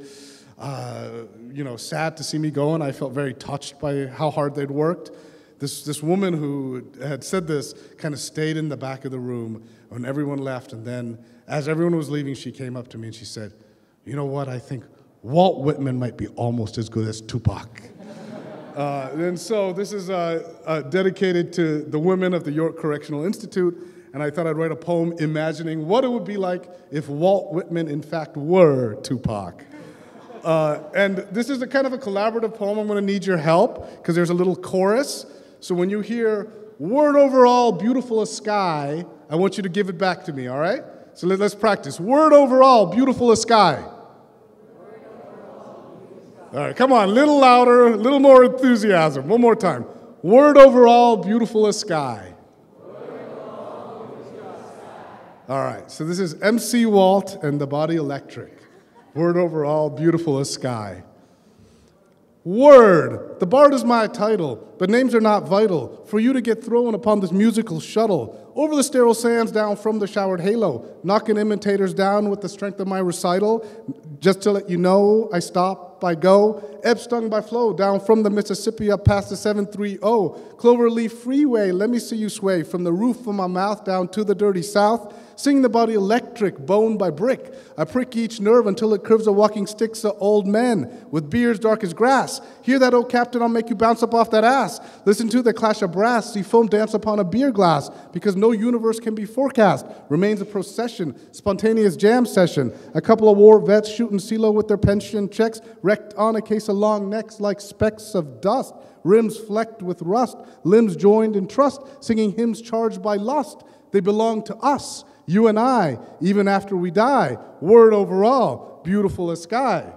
uh, you know, sad to see me go. And I felt very touched by how hard they'd worked. This, this woman who had said this kind of stayed in the back of the room when everyone left. And then, as everyone was leaving, she came up to me and she said, You know what? I think Walt Whitman might be almost as good as Tupac. [LAUGHS] uh, and so, this is uh, uh, dedicated to the women of the York Correctional Institute. And I thought I'd write a poem imagining what it would be like if Walt Whitman, in fact, were Tupac. Uh, and this is a kind of a collaborative poem. I'm going to need your help because there's a little chorus. So when you hear word overall, beautiful as sky, I want you to give it back to me, all right? So let, us practice. Word overall, beautiful as sky. All right, come on, a little louder, a little more enthusiasm. One more time. Word overall, beautiful as sky. All right, so this is MC Walt and the Body Electric. Word overall, beautiful as sky. Word, the bard is my title. But names are not vital. For you to get thrown upon this musical shuttle, over the sterile sands down from the showered halo, knocking imitators down with the strength of my recital. Just to let you know, I stop, I go, ebb stung by flow, down from the Mississippi up past the 730. Cloverleaf Freeway, let me see you sway from the roof of my mouth down to the dirty south. Sing the body electric, bone by brick. I prick each nerve until it curves a walking sticks of old men with beards dark as grass. Hear that, old captain, I'll make you bounce up off that ass. Listen to the clash of brass, see foam dance upon a beer glass, because no universe can be forecast. Remains a procession, spontaneous jam session. A couple of war vets shooting CeeLo with their pension checks, wrecked on a case of long necks like specks of dust. Rims flecked with rust, limbs joined in trust, singing hymns charged by lust. They belong to us, you and I, even after we die. Word overall, beautiful as sky.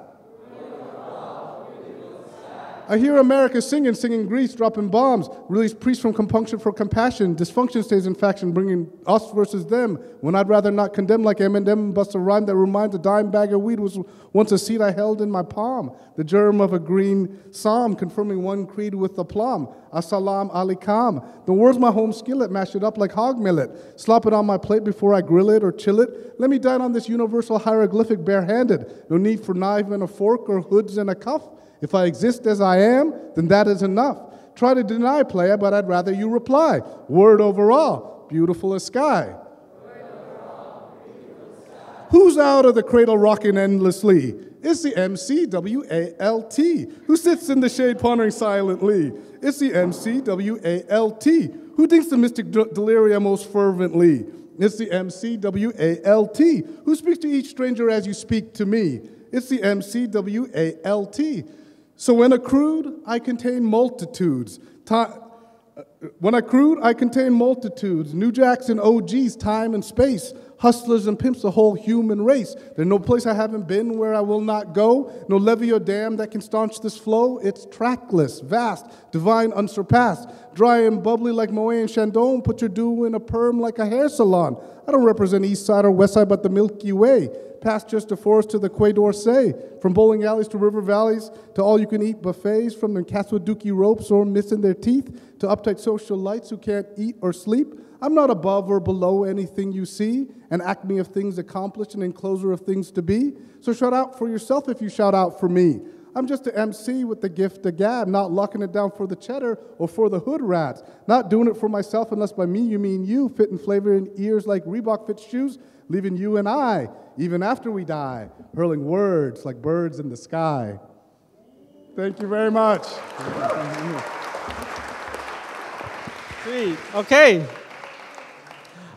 I hear America singing, singing Greece, dropping bombs, release priests from compunction for compassion. Dysfunction stays in faction, bringing us versus them. When I'd rather not condemn like Eminem, bust a rhyme that reminds a dime bag of weed was once a seed I held in my palm. The germ of a green psalm, confirming one creed with the aplomb. Assalam alaikum. The word's my home skillet, mash it up like hog millet. Slop it on my plate before I grill it or chill it. Let me dine on this universal hieroglyphic barehanded. No need for knife and a fork or hoods and a cuff. If I exist as I am, then that is enough. Try to deny, player, but I'd rather you reply. Word overall, beautiful as sky. Who's out of the cradle rocking endlessly? It's the MCWALT. Who sits in the shade pondering silently? It's the MCWALT. Who thinks the mystic de- delirium most fervently? It's the MCWALT. Who speaks to each stranger as you speak to me? It's the MCWALT. So when accrued, I contain multitudes. Ti- uh, when accrued, I contain multitudes. New Jacks and OGs, time and space. Hustlers and pimps, the whole human race. There's no place I haven't been where I will not go. No levee or dam that can staunch this flow. It's trackless, vast, divine, unsurpassed. Dry and bubbly like Moet and Chandon. Put your dew in a perm like a hair salon. I don't represent East Side or West Side, but the Milky Way past just a forest to the Quai d'Orsay, from bowling alleys to river valleys to all you can eat buffets, from the Caswaduki ropes or missing their teeth to uptight social lights who can't eat or sleep. I'm not above or below anything you see, an acme of things accomplished, an enclosure of things to be. So shout out for yourself if you shout out for me. I'm just an MC with the gift of gab, not locking it down for the cheddar or for the hood rats. Not doing it for myself unless by me you mean you, fitting flavor in ears like Reebok fits shoes, leaving you and I, even after we die, hurling words like birds in the sky. Thank you very much. Okay.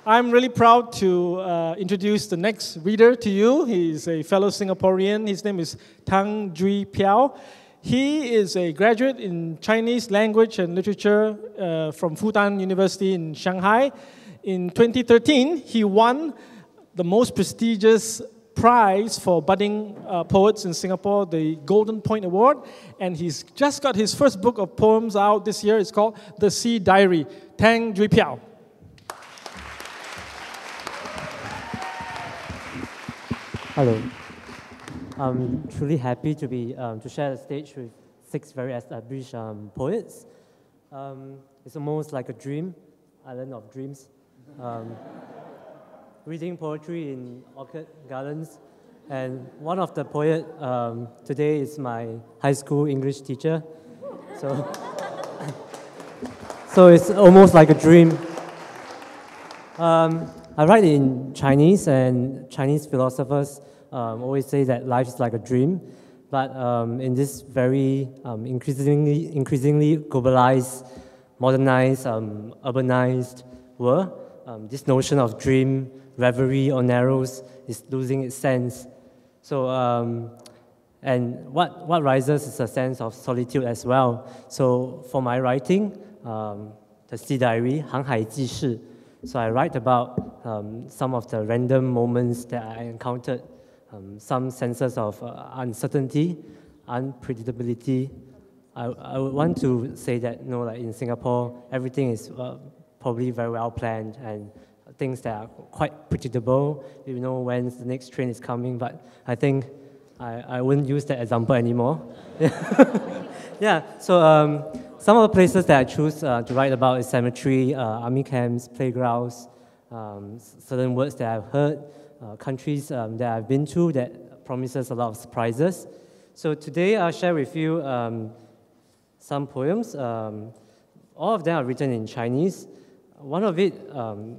I'm really proud to uh, introduce the next reader to you. He's a fellow Singaporean. His name is Tang Jui Piow. He is a graduate in Chinese language and literature uh, from Fudan University in Shanghai. In 2013, he won the most prestigious prize for budding uh, poets in Singapore, the Golden Point Award. And he's just got his first book of poems out this year. It's called The Sea Diary. Tang Jui Piow. Hello. I'm truly happy to be um, to share the stage with six very established um, poets. Um, it's almost like a dream, island of dreams. Reading poetry in Orchid Gardens, and one of the poet um, today is my high school English teacher. So, [LAUGHS] so it's almost like a dream. Um, I write in Chinese, and Chinese philosophers um, always say that life is like a dream. But um, in this very um, increasingly, increasingly globalized, modernized, um, urbanized world, this notion of dream, reverie, or narrows is losing its sense. So, um, and what, what rises is a sense of solitude as well. So, for my writing, the Sea Diary, 航海记事, so I write about um, some of the random moments that I encountered, um, some senses of uh, uncertainty, unpredictability. I, I would want to say that, you know, like in Singapore, everything is uh, probably very well planned and things that are quite predictable. You know when the next train is coming, but I think I, I wouldn't use that example anymore. [LAUGHS] yeah, so um, some of the places that I choose uh, to write about is cemetery, uh, army camps, playgrounds, um, certain words that I've heard, uh, countries um, that I've been to that promises a lot of surprises. So today I'll share with you um, some poems. Um, all of them are written in Chinese. One of it um,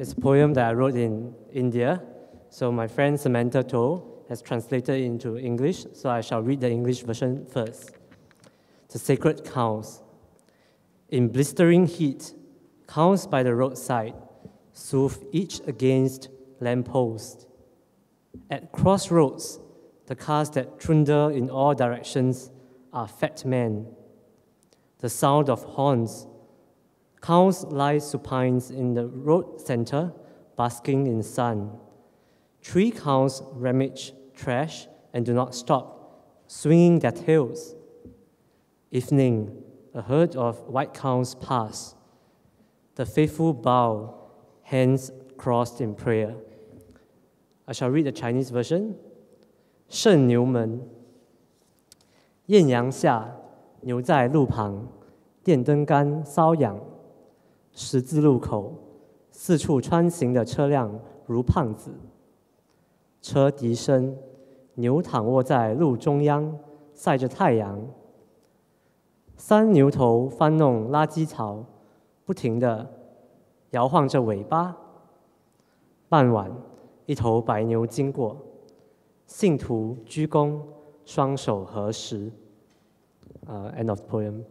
is a poem that I wrote in India. So my friend Samantha To has translated it into English, so I shall read the English version first. The Sacred Cows. In blistering heat, cows by the roadside soothe each against lamppost. At crossroads, the cars that trundle in all directions are fat men. The sound of horns. Cows lie supine in the road center, basking in sun. Three cows rummage trash and do not stop, swinging their tails. Evening, a herd of white cows pass. The faithful bow, hands crossed in prayer. I shall read the Chinese version. 圣牛门，艳阳下，牛在路旁，电灯杆瘙痒。 十字路口，四处穿行的车辆如胖子。车笛声，牛躺卧在路中央，晒着太阳。三牛头翻弄垃圾槽，不停地摇晃着尾巴。傍晚，一头白牛经过，信徒鞠躬，双手合十。呃、e n d of poem.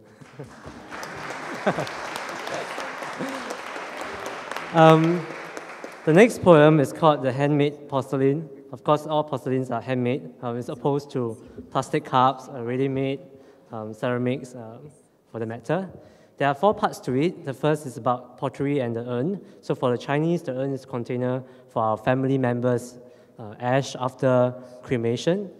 Um, the next poem is called The Handmade Porcelain. Of course, all porcelains are handmade, um, as opposed to plastic cups, ready-made um, ceramics, uh, for the matter. There are four parts to it. The first is about pottery and the urn. So for the Chinese, the urn is a container for our family members' uh, ash after cremation.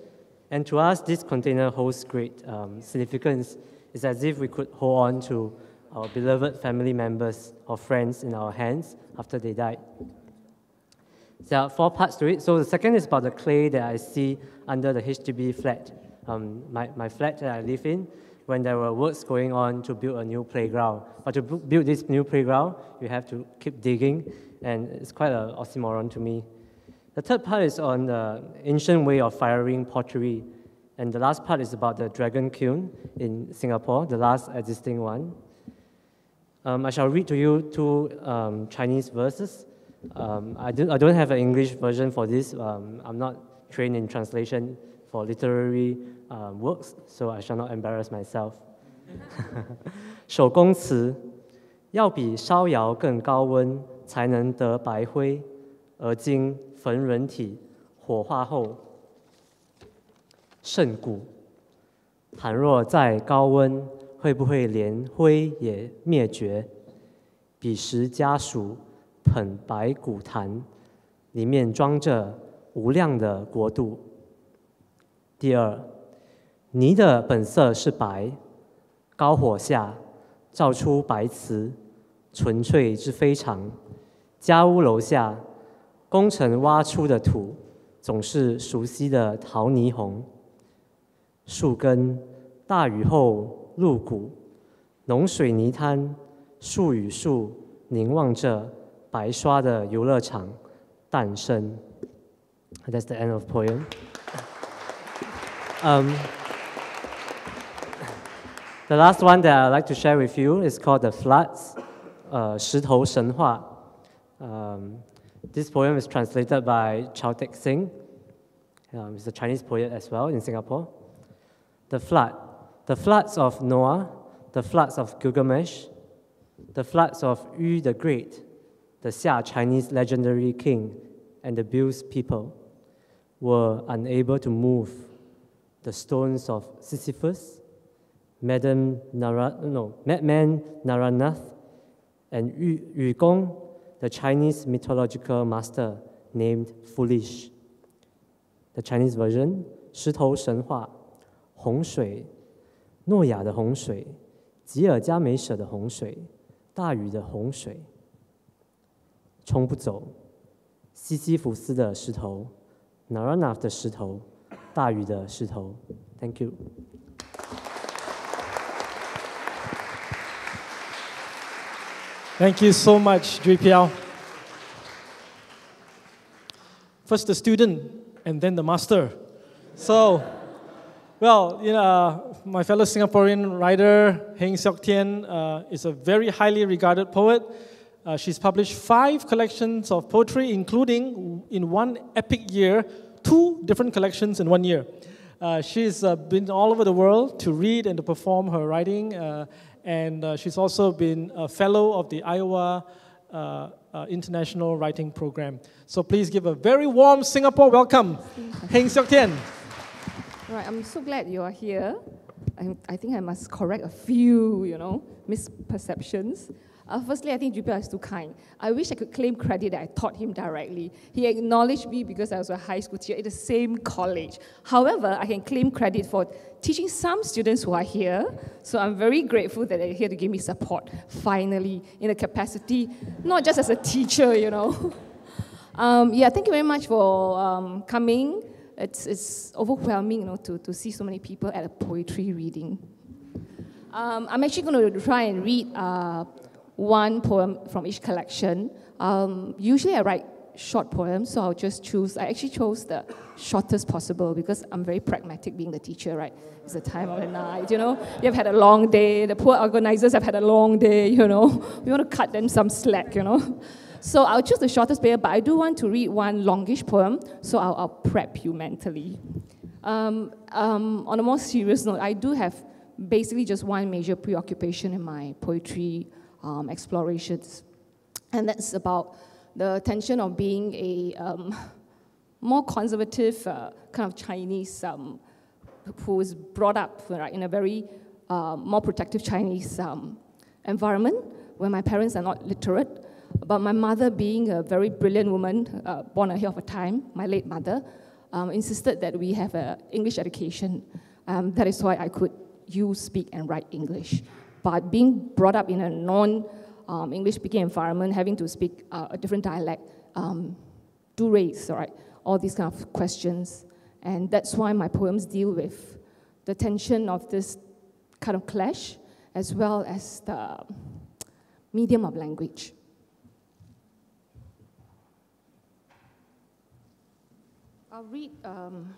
And to us, this container holds great um, significance. It's as if we could hold on to our beloved family members or friends in our hands after they died. There are four parts to it. So the second is about the clay that I see under the HDB flat, um, my, my flat that I live in, when there were works going on to build a new playground. But to build this new playground, you have to keep digging, and it's quite an oxymoron to me. The third part is on the ancient way of firing pottery. And the last part is about the dragon kiln in Singapore, the last existing one. Um, I shall read to you two um, Chinese verses. Um, I, do, I don't have an English version for this. Um, I'm not trained in translation for literary works, so I shall not embarrass myself. 手工瓷要比烧窑更高温，才能得白灰，而今焚人体，火化后甚古。倘若再高温，会不会连灰也灭绝？彼时家属捧白骨坛，里面装着无量的国度。第二，泥的本色是白，高火下照出白瓷，纯粹之非常。家屋楼下，工程挖出的土，总是熟悉的桃泥红。树根，大雨后露骨，浓水泥滩，树与树凝望着白刷的游乐场诞生。That's the end of poem. Um, the last one that I'd like to share with you is called The Floods, uh, 石头神话. Um, this poem is translated by Chao Tek Sing. Um, he's a Chinese poet as well in Singapore. The flood, the floods of Noah, the floods of Gilgamesh, the floods of Yu the Great, the Xia Chinese legendary king, and the Bill's people were unable to move the stones of Sisyphus, Madam Nara, no, Madman Naranath, and Yu, Yu Gong, the Chinese mythological master named Foolish. The Chinese version, 石头神话，洪水， 诺亚的洪水，吉尔加美舍的洪水，大禹的洪水。冲不走西西弗斯的石头，Narana 的石头，大禹的石头。Thank you。Thank you so much，JPL。First the student，and then the master。So well，you know。My fellow Singaporean writer, Heng Siok Tian, uh, is a very highly regarded poet. Uh, she's published five collections of poetry, including in one epic year, two different collections in one year. Uh, she's uh, been all over the world to read and to perform her writing, uh, and uh, she's also been a fellow of the Iowa International Writing Program. So please give a very warm Singapore welcome, Heng Siok Tian. Right, I'm so glad you are here. I, I think I must correct a few, you know, misperceptions. Uh, firstly, I think JPL is too kind. I wish I could claim credit that I taught him directly. He acknowledged me because I was a high school teacher at the same college. However, I can claim credit for teaching some students who are here. So I'm very grateful that they're here to give me support, finally, in a capacity, not just as a teacher, you know. [LAUGHS] um, yeah, thank you very much for um, coming. It's, it's overwhelming, you know, to, to see so many people at a poetry reading. Um, I'm actually going to try and read uh, one poem from each collection. Um, usually I write short poems, so I'll just choose, I actually chose the shortest possible because I'm very pragmatic being the teacher, right? It's the time of the night, you know? You've had a long day, the poor organizers have had a long day, you know? We want to cut them some slack, you know? So I'll choose the shortest poem, but I do want to read one longish poem, so I'll, I'll prep you mentally. Um, um, on a more serious note, I do have basically just one major preoccupation in my poetry um, explorations, and that's about the tension of being a um, more conservative uh, kind of Chinese um, who is brought up right, in a very uh, more protective Chinese um, environment where my parents are not literate. But my mother, being a very brilliant woman, uh, born ahead of her time, my late mother, um, insisted that we have an English education. Um, that is why I could use, speak, and write English. But being brought up in a non um, English speaking environment, having to speak uh, a different dialect, um, do raise all, right, all these kind of questions. And that's why my poems deal with the tension of this kind of clash, as well as the medium of language. I'll read um,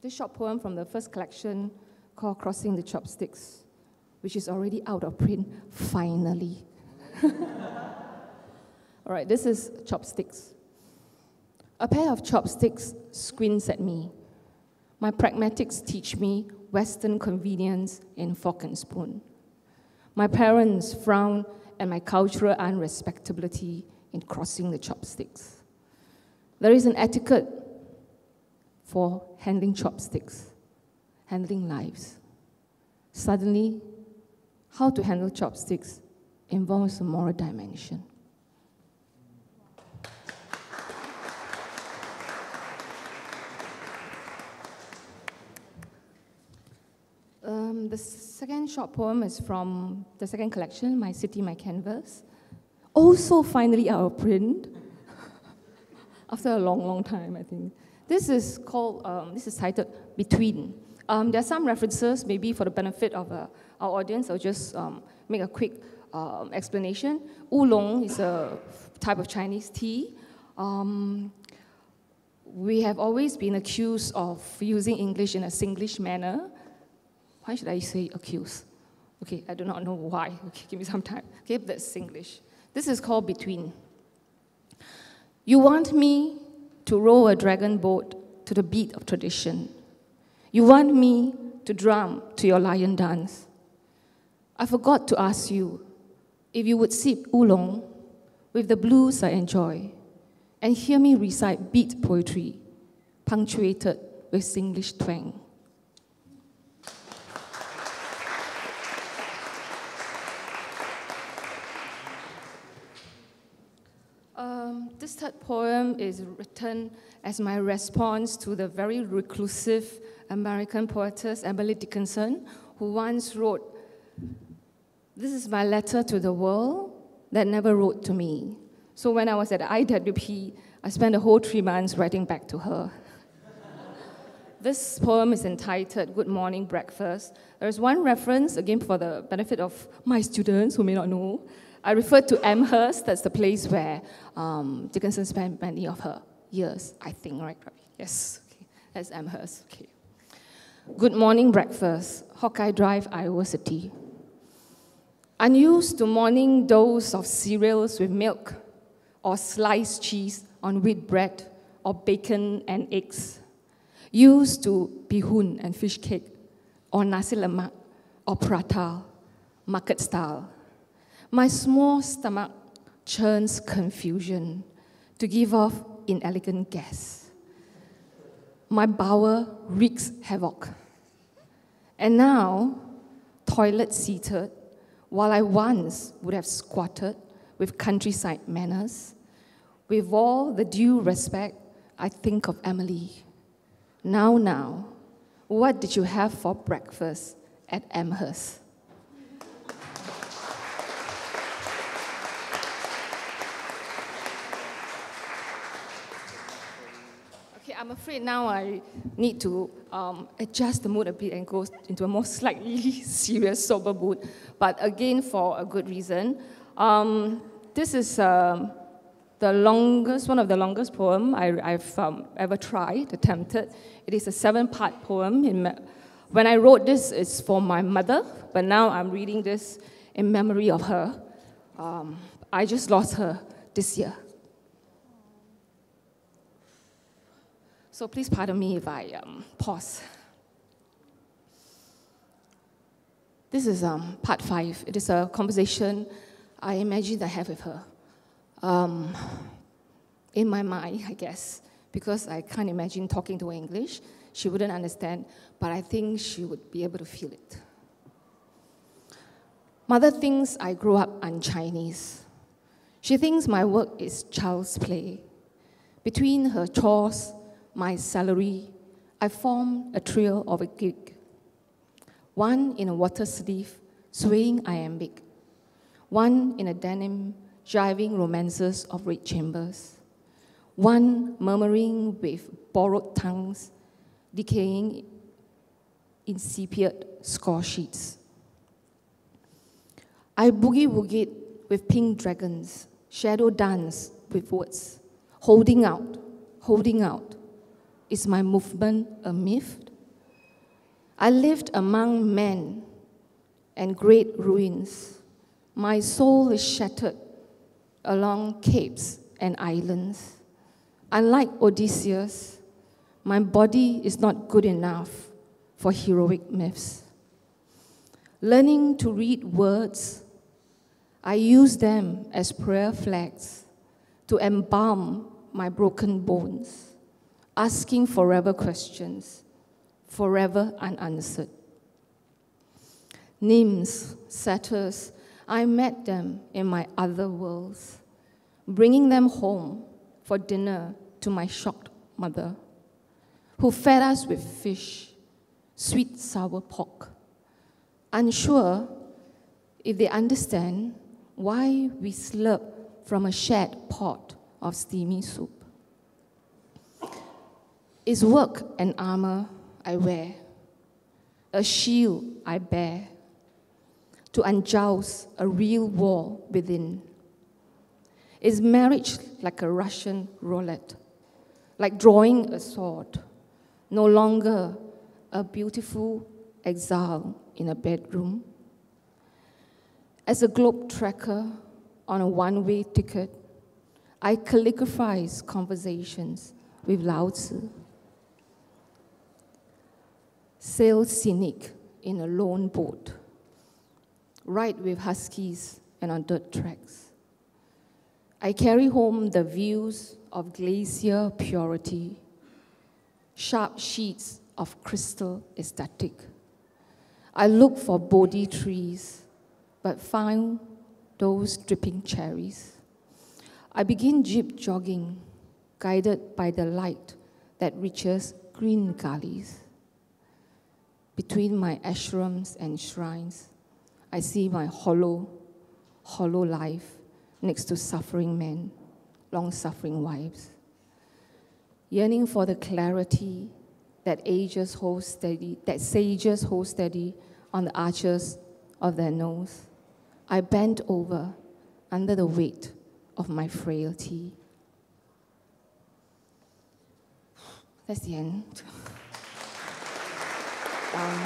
this short poem from the first collection called Crossing the Chopsticks which is already out of print, finally. [LAUGHS] All right, this is chopsticks. A pair of chopsticks squints at me. My pragmatics teach me Western convenience in fork and spoon. My parents frown at my cultural unrespectability in crossing the chopsticks. There is an etiquette for handling chopsticks, handling lives. Suddenly, how to handle chopsticks involves a moral dimension. Um, the second short poem is from the second collection, My City, My Canvas. Also, finally out of print. [LAUGHS] After a long, long time, I think. This is called, um, this is titled Between. Um, there are some references, maybe for the benefit of uh, our audience, I'll just um, make a quick um, explanation. Oolong is a type of Chinese tea. Um, we have always been accused of using English in a Singlish manner. Why should I say accused? Okay, I do not know why. [LAUGHS] Okay, give me some time. Okay, that's Singlish. This is called between. You want me to row a dragon boat to the beat of tradition. You want me to drum to your lion dance. I forgot to ask you if you would sip oolong with the blues I enjoy and hear me recite beat poetry punctuated with Singlish twang. Um, this third poem is written as my response to the very reclusive American poetess Emily Dickinson, who once wrote this is my letter to the world that never wrote to me. So when I was at IWP, I spent the whole three months writing back to her. [LAUGHS] this poem is entitled Good Morning Breakfast. There's one reference, again, for the benefit of my students who may not know. I refer to Amherst. That's the place where um, Dickinson spent many of her years, I think, right? Yes. Okay. That's Amherst. Okay. Good morning breakfast, Hawkeye Drive, Iowa City. Unused to morning dose of cereals with milk or sliced cheese on wheat bread or bacon and eggs. Used to bihun and fish cake or nasi lemak or prata, market style. My small stomach churns confusion to give off inelegant gas. My bowel wreaks havoc. And now, toilet seated, while I once would have squatted with countryside manners, with all the due respect, I think of Emily. Now, now, what did you have for breakfast at Amherst? Okay, I'm afraid now I need to um, adjust the mood a bit and go into a more [LAUGHS] slightly serious, sober mood. But again, for a good reason. Um, this is um, the longest, one of the longest poem I, have um, ever tried, attempted. It is a seven-part poem. When I wrote this, it's for my mother, but now I'm reading this in memory of her. Um, I just lost her this year. So please pardon me if I um, pause. This is um, part five. It is a conversation I imagined I have with her. Um, in my mind, I guess, because I can't imagine talking to her English. She wouldn't understand, but I think she would be able to feel it. Mother thinks I grew up un-Chinese. She thinks my work is child's play. Between her chores, my salary, I form a trio of a gig. One in a water sleeve, swaying iambic. One in a denim, jiving romances of red chambers. One murmuring with borrowed tongues, decaying incipient score sheets. I boogie woogie with pink dragons, shadow dance with words, holding out, holding out, is my movement a myth? I lived among men and great ruins. My soul is shattered along capes and islands. Unlike Odysseus, my body is not good enough for heroic myths. Learning to read words, I use them as prayer flags to embalm my broken bones asking forever questions, forever unanswered. Nymphs, satyrs, I met them in my other worlds, bringing them home for dinner to my shocked mother, who fed us with fish, sweet sour pork, unsure if they understand why we slurp from a shared pot of steamy soup is work and armor I wear, a shield I bear, to unjoust a real war within. Is marriage like a Russian roulette, like drawing a sword, no longer a beautiful exile in a bedroom? As a globe tracker on a one way ticket, I calligraphize conversations with Lao Tzu sail scenic in a lone boat, ride with huskies and on dirt tracks. I carry home the views of glacier purity, sharp sheets of crystal aesthetic. I look for Bodhi trees, but find those dripping cherries. I begin jeep jogging, guided by the light that reaches green gullies. Between my ashrams and shrines, I see my hollow, hollow life next to suffering men, long suffering wives. Yearning for the clarity that ages hold steady, that sages hold steady on the arches of their nose. I bend over under the weight of my frailty. That's the end. Um,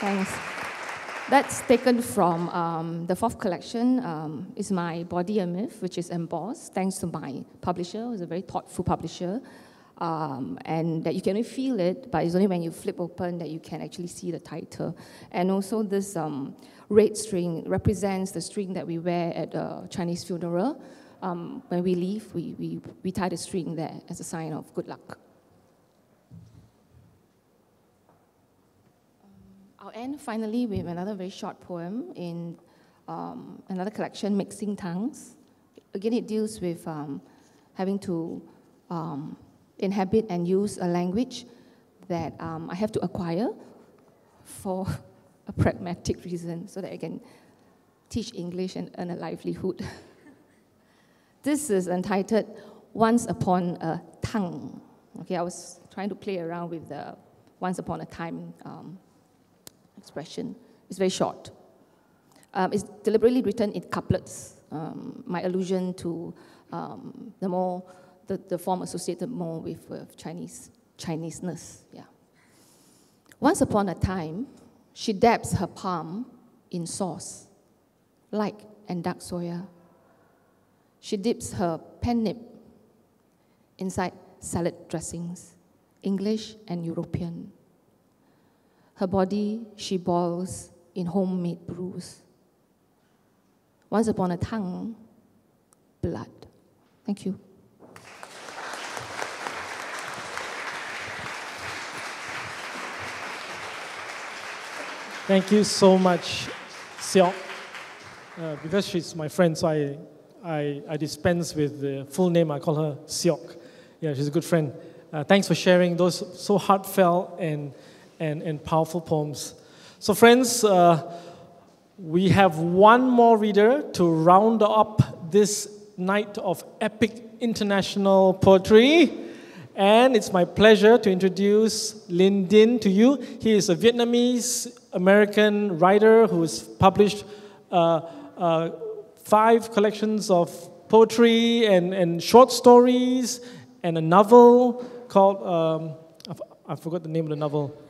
thanks. That's taken from um, the fourth collection. Um, is my Body a Myth, which is embossed, thanks to my publisher, who's a very thoughtful publisher. Um, and that you can only feel it, but it's only when you flip open that you can actually see the title. And also, this um, red string represents the string that we wear at a Chinese funeral. Um, when we leave, we, we, we tie the string there as a sign of good luck. I'll end finally with another very short poem in um, another collection, Mixing Tongues. Again, it deals with um, having to um, inhabit and use a language that um, I have to acquire for [LAUGHS] a pragmatic reason so that I can teach English and earn a livelihood. [LAUGHS] this is entitled Once Upon a Tongue. Okay, I was trying to play around with the Once Upon a Time um, expression. It's very short. Um, it's deliberately written in couplets, um, my allusion to um, the more, the, the form associated more with, with Chinese, Chineseness, yeah. Once upon a time, she dabs her palm in sauce, like and dark soya. She dips her pen nib inside salad dressings, English and European. Her body she boils in homemade brews. Once upon a tongue, blood. Thank you. Thank you so much, Siok. Uh, because she's my friend, so I, I, I dispense with the full name. I call her Siok. Yeah, she's a good friend. Uh, thanks for sharing those so heartfelt and, and, and powerful poems. So, friends, uh, we have one more reader to round up this night of epic international poetry. And it's my pleasure to introduce Linh Dinh to you. He is a Vietnamese American writer who has published uh, uh, five collections of poetry and, and short stories and a novel called, um, I, f- I forgot the name of the novel.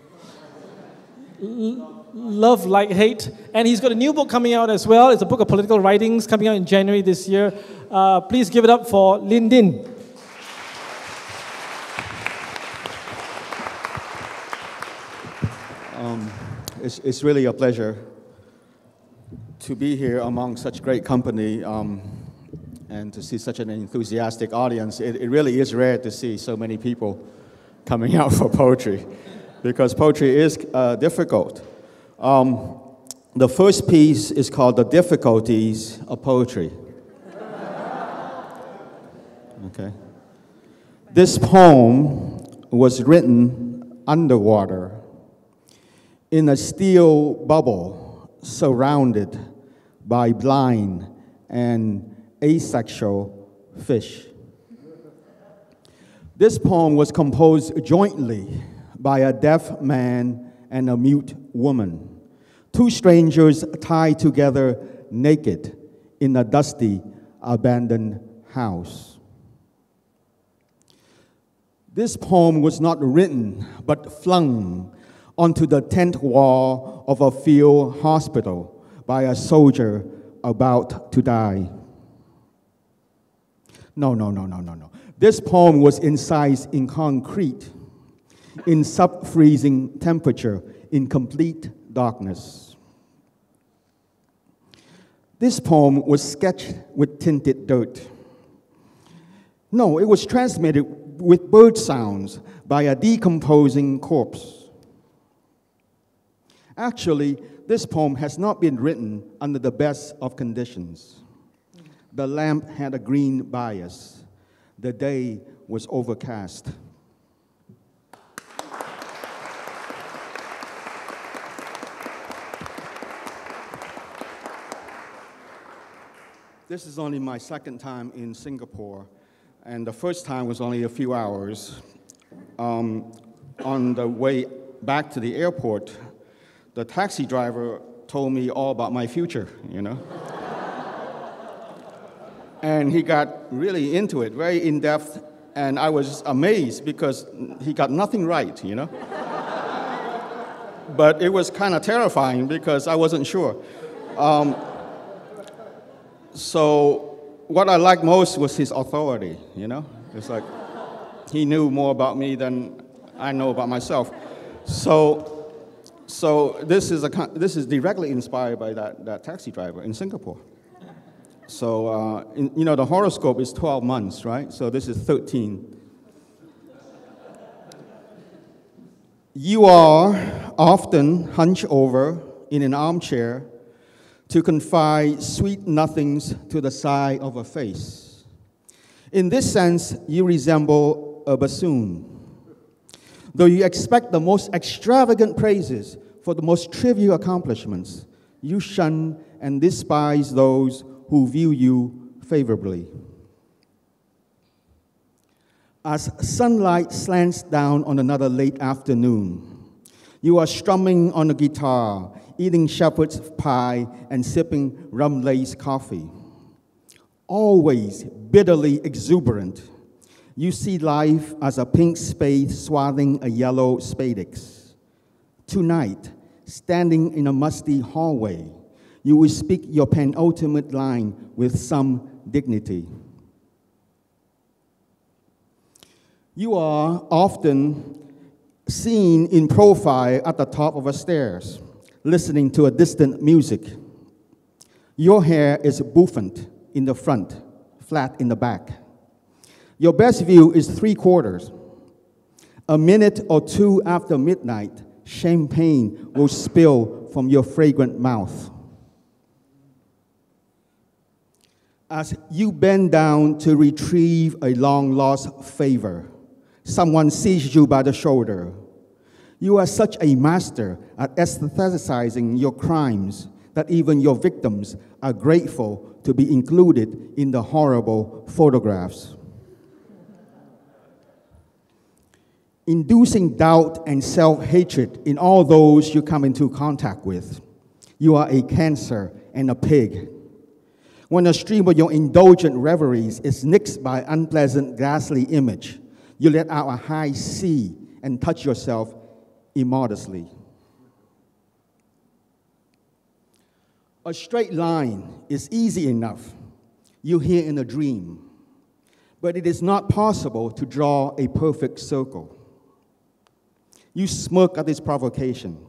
L- Love Like Hate. And he's got a new book coming out as well. It's a book of political writings coming out in January this year. Uh, please give it up for Linh Dinh. Um, it's, it's really a pleasure to be here among such great company um, and to see such an enthusiastic audience. It, it really is rare to see so many people coming [LAUGHS] out for poetry because poetry is uh, difficult. Um, the first piece is called The Difficulties of Poetry. [LAUGHS] Okay. This poem was written underwater in a steel bubble surrounded by blind and asexual fish. This poem was composed jointly by a deaf man and a mute woman, two strangers tied together naked in a dusty, abandoned house. This poem was not written but flung onto the tent wall of a field hospital by a soldier about to die. No, no, no, no, no, no. This poem was incised in concrete, in sub freezing temperature, in complete darkness. This poem was sketched with tinted dirt. No, it was transmitted with bird sounds by a decomposing corpse. Actually, this poem has not been written under the best of conditions. The lamp had a green bias. The day was overcast. This is only my second time in Singapore, and the first time was only a few hours. Um, on the way back to the airport, the taxi driver told me all about my future, you know. and he got really into it, very in depth, and I was amazed because he got nothing right, you know. but it was kind of terrifying because I wasn't sure. Um, so, what I liked most was his authority, you know. It's like he knew more about me than I know about myself. So, so this is, a, this is directly inspired by that, that taxi driver in Singapore. So, uh, in, you know, the horoscope is 12 months, right? So this is 13. You are often hunched over in an armchair to confide sweet nothings to the side of a face. In this sense, you resemble a bassoon. Though you expect the most extravagant praises for the most trivial accomplishments, you shun and despise those who view you favorably. As sunlight slants down on another late afternoon, you are strumming on a guitar, eating shepherd's pie, and sipping rum laced coffee. Always bitterly exuberant, you see life as a pink spade swathing a yellow spadix. Tonight, standing in a musty hallway, you will speak your penultimate line with some dignity. You are often seen in profile at the top of a stairs, listening to a distant music. Your hair is bouffant in the front, flat in the back. Your best view is three quarters. A minute or two after midnight, champagne will spill from your fragrant mouth. As you bend down to retrieve a long lost favor, someone seizes you by the shoulder. You are such a master at aestheticizing your crimes that even your victims are grateful to be included in the horrible photographs. Inducing doubt and self hatred in all those you come into contact with. You are a cancer and a pig. When the stream of your indulgent reveries is nixed by unpleasant ghastly image, you let out a high C and touch yourself immodestly. A straight line is easy enough. You hear in a dream. But it is not possible to draw a perfect circle. You smirk at this provocation.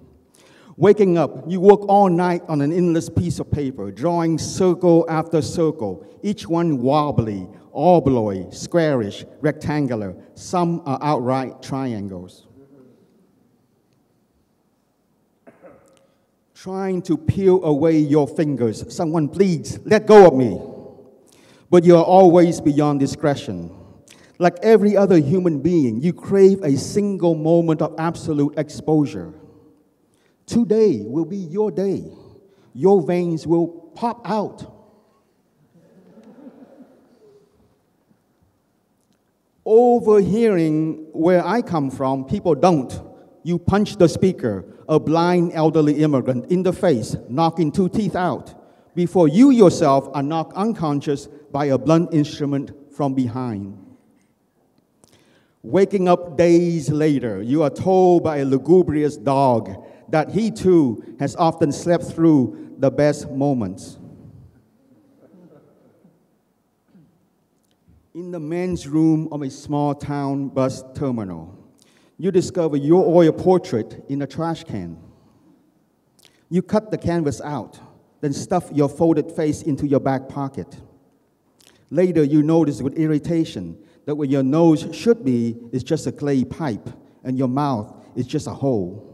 Waking up, you work all night on an endless piece of paper, drawing circle after circle, each one wobbly, oblong, squarish, rectangular. Some are outright triangles. Trying to peel away your fingers. Someone, please, let go of me. But you are always beyond discretion. Like every other human being, you crave a single moment of absolute exposure. Today will be your day. Your veins will pop out. Overhearing where I come from, people don't. You punch the speaker, a blind elderly immigrant, in the face, knocking two teeth out, before you yourself are knocked unconscious by a blunt instrument from behind. Waking up days later, you are told by a lugubrious dog that he too has often slept through the best moments. In the men's room of a small town bus terminal, you discover your oil portrait in a trash can. You cut the canvas out, then stuff your folded face into your back pocket. Later, you notice with irritation that where your nose should be is just a clay pipe, and your mouth is just a hole.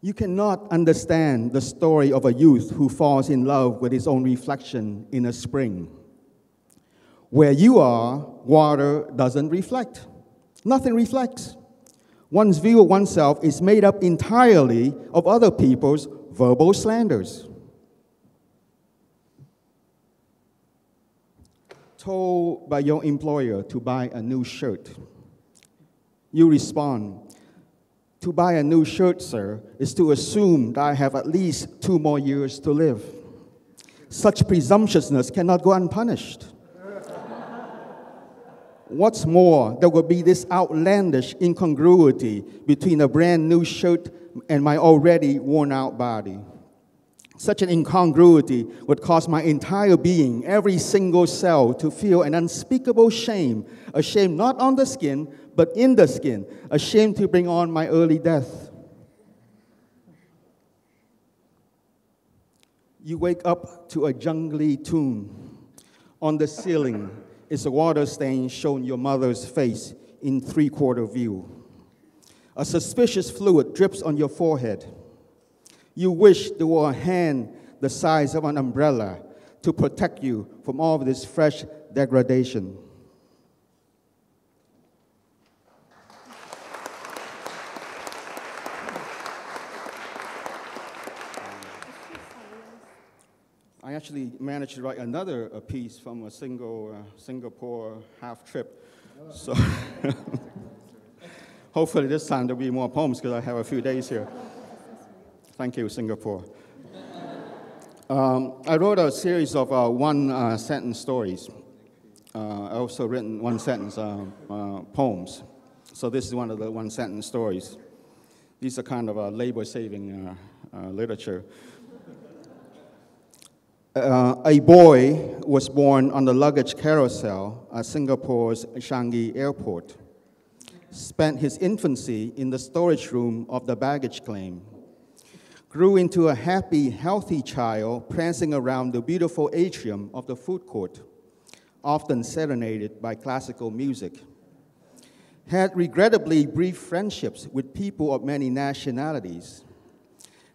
You cannot understand the story of a youth who falls in love with his own reflection in a spring. Where you are, water doesn't reflect. Nothing reflects. One's view of oneself is made up entirely of other people's verbal slanders. Told by your employer to buy a new shirt, you respond, To buy a new shirt, sir, is to assume that I have at least two more years to live. Such presumptuousness cannot go unpunished. [LAUGHS] What's more, there will be this outlandish incongruity between a brand new shirt and my already worn out body. Such an incongruity would cause my entire being, every single cell, to feel an unspeakable shame, a shame not on the skin, but in the skin, a shame to bring on my early death. You wake up to a jungly tune. On the ceiling is a water stain showing your mother's face in three quarter view. A suspicious fluid drips on your forehead. You wish there were a hand the size of an umbrella to protect you from all of this fresh degradation. I actually managed to write another uh, piece from a single uh, Singapore half trip. So [LAUGHS] hopefully this time there'll be more poems because I have a few days here. Thank you, Singapore. Um, I wrote a series of uh, one uh, sentence stories. Uh, I also written one sentence uh, uh, poems. So this is one of the one sentence stories. These are kind of uh, labor saving literature. a boy was born on the luggage carousel at Singapore's Changi Airport. Spent his infancy in the storage room of the baggage claim grew into a happy, healthy child prancing around the beautiful atrium of the food court, often serenaded by classical music. Had regrettably brief friendships with people of many nationalities.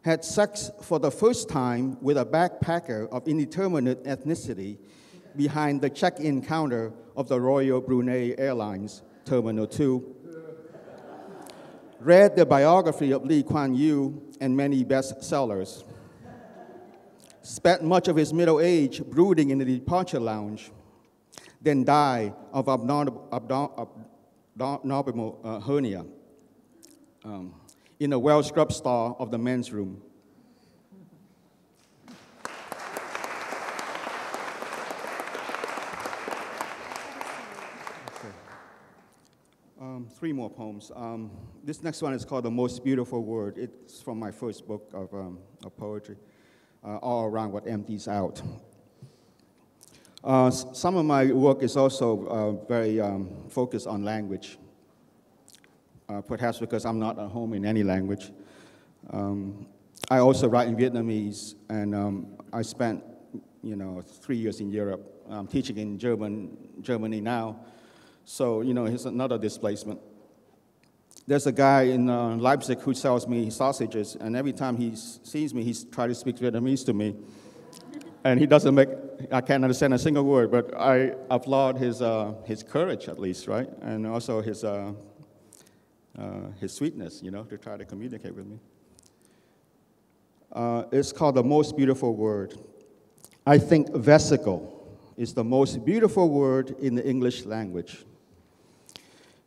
Had sex for the first time with a backpacker of indeterminate ethnicity behind the check in counter of the Royal Brunei Airlines, Terminal 2 read the biography of Lee Kuan Yew and many bestsellers. Spent much of his middle age brooding in the departure lounge, then died of abnormal uh, hernia um, in a well scrubbed stall of the men's room. Um, three more poems. Um, this next one is called The Most Beautiful Word. It's from my first book of, um, of poetry, uh, All Around What Empties Out. Uh, some of my work is also uh, very um, focused on language, uh, perhaps because I'm not at home in any language. Um, I also write in Vietnamese, and um, I spent, you know, three years in Europe. I'm teaching in German, Germany now. So, you know, here's another displacement. There's a guy in uh, Leipzig who sells me sausages, and every time he sees me, he tries to speak Vietnamese to me. And he doesn't make, I can't understand a single word, but I applaud his, uh, his courage at least, right? And also his, uh, uh his sweetness, you know, to try to communicate with me. Uh, it's called The Most Beautiful Word. I think vesicle is the most beautiful word in the English language.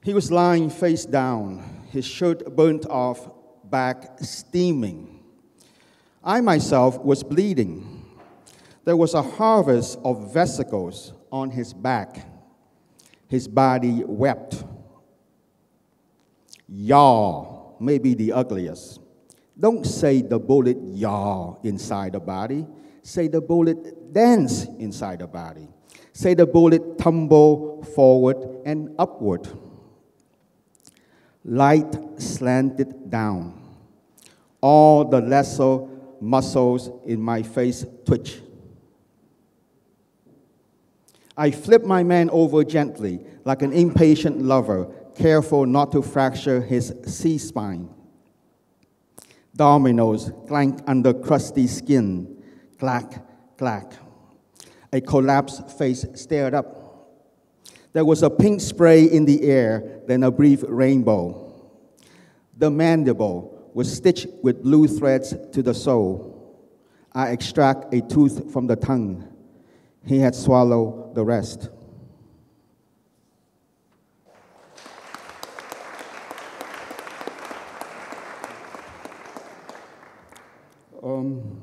He was lying face down, his shirt burnt off, back steaming. I myself was bleeding. There was a harvest of vesicles on his back. His body wept. Yaw may be the ugliest. Don't say the bullet yaw inside the body. Say the bullet dance inside the body. Say the bullet tumble forward and upward light slanted down. All the lesser muscles in my face twitch. I flip my man over gently, like an impatient lover, careful not to fracture his C spine. Dominoes clank under crusty skin, clack, clack. A collapsed face stared up. There was a pink spray in the air, then a brief rainbow. The mandible was stitched with blue threads to the soul. I extract a tooth from the tongue. He had swallowed the rest. um,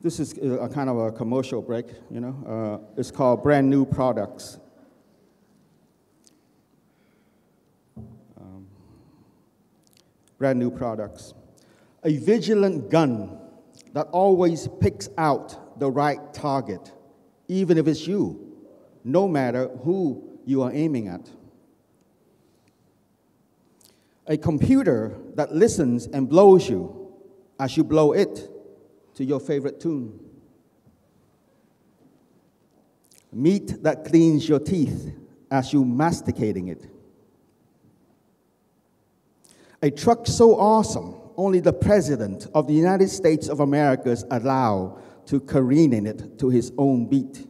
this is a a kind of a commercial break, you know. Uh, it's called Brand New Products. Brand new products. A vigilant gun that always picks out the right target, even if it's you, no matter who you are aiming at. A computer that listens and blows you as you blow it to your favorite tune. Meat that cleans your teeth as you masticating it. A truck so awesome, only the President of the United States of America is allowed to careen in it to his own beat.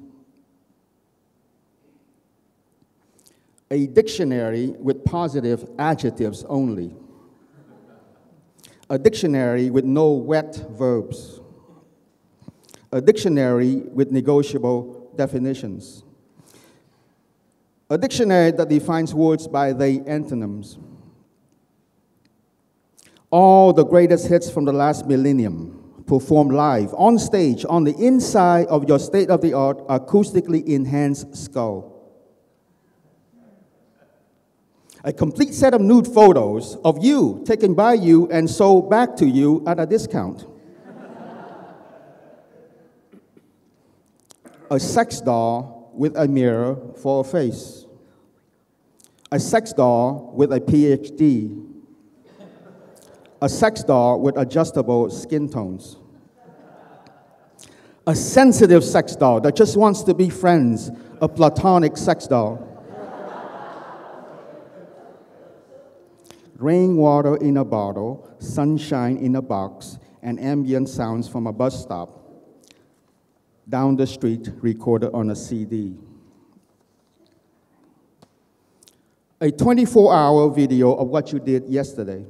A dictionary with positive adjectives only. A dictionary with no wet verbs. A dictionary with negotiable definitions. A dictionary that defines words by their antonyms. All the greatest hits from the last millennium performed live on stage on the inside of your state of the art acoustically enhanced skull. A complete set of nude photos of you taken by you and sold back to you at a discount. a sex doll with a mirror for a face. A sex doll with a PhD a sex doll with adjustable skin tones, a sensitive sex doll that just wants to be friends, a platonic sex doll. Rainwater in a bottle, sunshine in a box, and ambient sounds from a bus stop. Down the street, recorded on a CD. A 24 hour video of what you did yesterday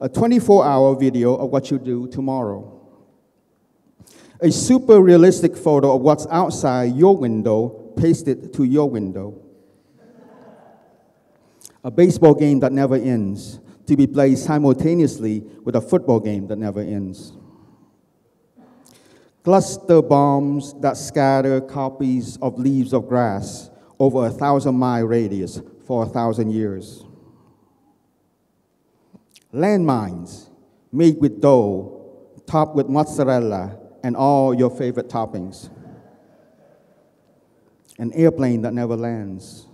a 24 hour video of what you do tomorrow, a super realistic photo of what's outside your window pasted to your window, a baseball game that never ends to be played simultaneously with a football game that never ends. Cluster bombs that scatter copies of leaves of grass over a thousand mile radius for a thousand years landmines made with dough, topped with mozzarella and all your favorite toppings. An airplane that never lands.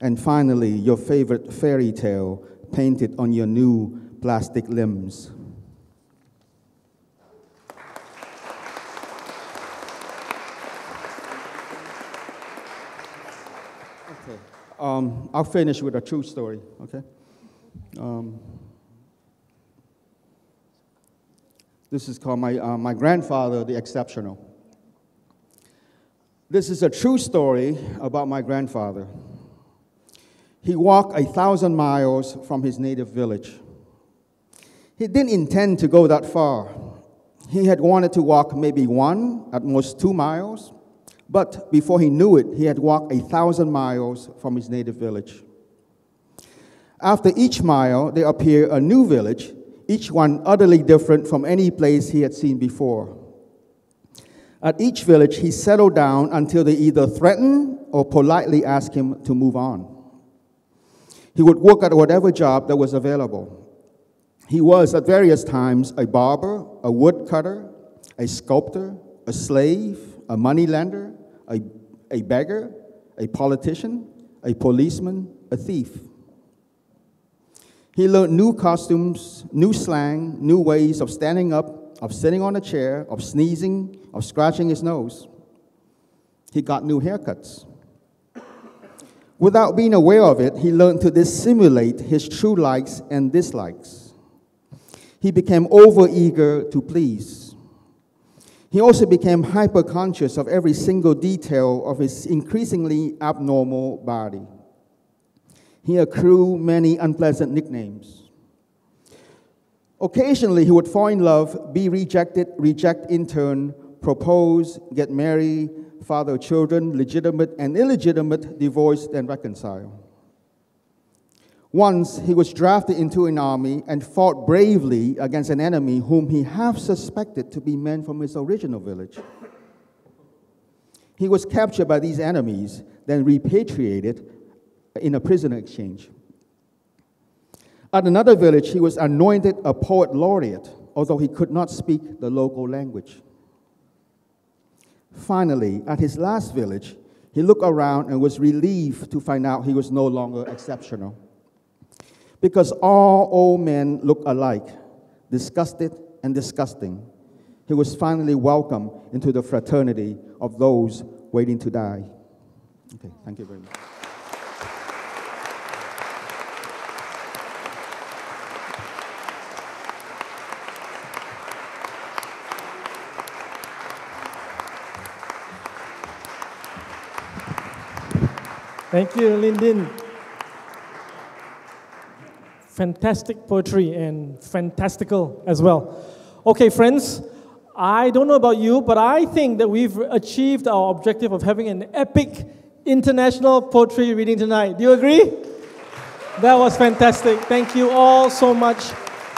And finally, your favorite fairy tale painted on your new plastic limbs. Um, I'll finish with a true story, okay? Um, this is called my, uh, my Grandfather the Exceptional. This is a true story about my grandfather. He walked a thousand miles from his native village. He didn't intend to go that far. He had wanted to walk maybe one, at most two miles, but before he knew it, he had walked a thousand miles from his native village. After each mile, there appeared a new village, each one utterly different from any place he had seen before. At each village, he settled down until they either threatened or politely asked him to move on. He would work at whatever job that was available. He was at various times a barber, a woodcutter, a sculptor, a slave, a moneylender, a, a beggar, a politician, a policeman, a thief. He learned new costumes, new slang, new ways of standing up, of sitting on a chair, of sneezing, of scratching his nose. He got new haircuts. Without being aware of it, he learned to dissimulate his true likes and dislikes. He became overeager to please. He also became hyper conscious of every single detail of his increasingly abnormal body. He accrued many unpleasant nicknames. Occasionally, he would fall in love, be rejected, reject in turn, propose, get married, father children, legitimate and illegitimate, divorced and reconcile. Once he was drafted into an army and fought bravely against an enemy whom he half suspected to be men from his original village. He was captured by these enemies, then repatriated in a prisoner exchange. At another village, he was anointed a poet laureate, although he could not speak the local language. Finally, at his last village, he looked around and was relieved to find out he was no longer exceptional. Because all old men look alike, disgusted and disgusting, he was finally welcomed into the fraternity of those waiting to die. Okay, thank you very much. Thank you, Linh Dinh. Fantastic poetry and fantastical as well. Okay, friends, I don't know about you, but I think that we've achieved our objective of having an epic international poetry reading tonight. Do you agree? That was fantastic. Thank you all so much.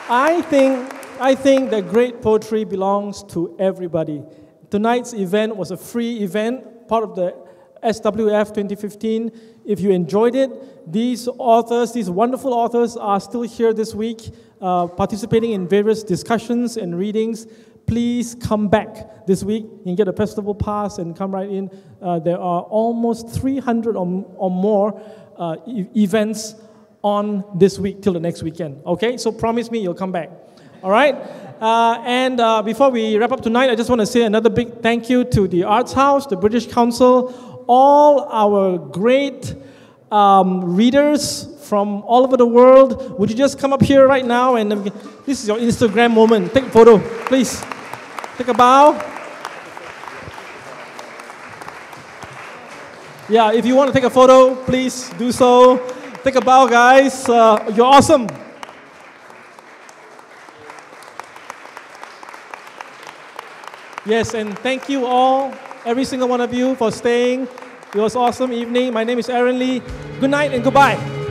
I think, I think that great poetry belongs to everybody. Tonight's event was a free event, part of the SWF 2015. If you enjoyed it, these authors, these wonderful authors, are still here this week, uh, participating in various discussions and readings. Please come back this week. You get a festival pass and come right in. Uh, there are almost 300 or, or more uh, e- events on this week till the next weekend. Okay, so promise me you'll come back. All right? Uh, and uh, before we wrap up tonight, I just want to say another big thank you to the Arts House, the British Council, all our great um, readers from all over the world. Would you just come up here right now? And this is your Instagram moment. Take a photo, please. Take a bow. Yeah, if you want to take a photo, please do so. Take a bow, guys. Uh, you're awesome. Yes, and thank you all, every single one of you, for staying. It was awesome evening. My name is Aaron Lee. Good night and goodbye.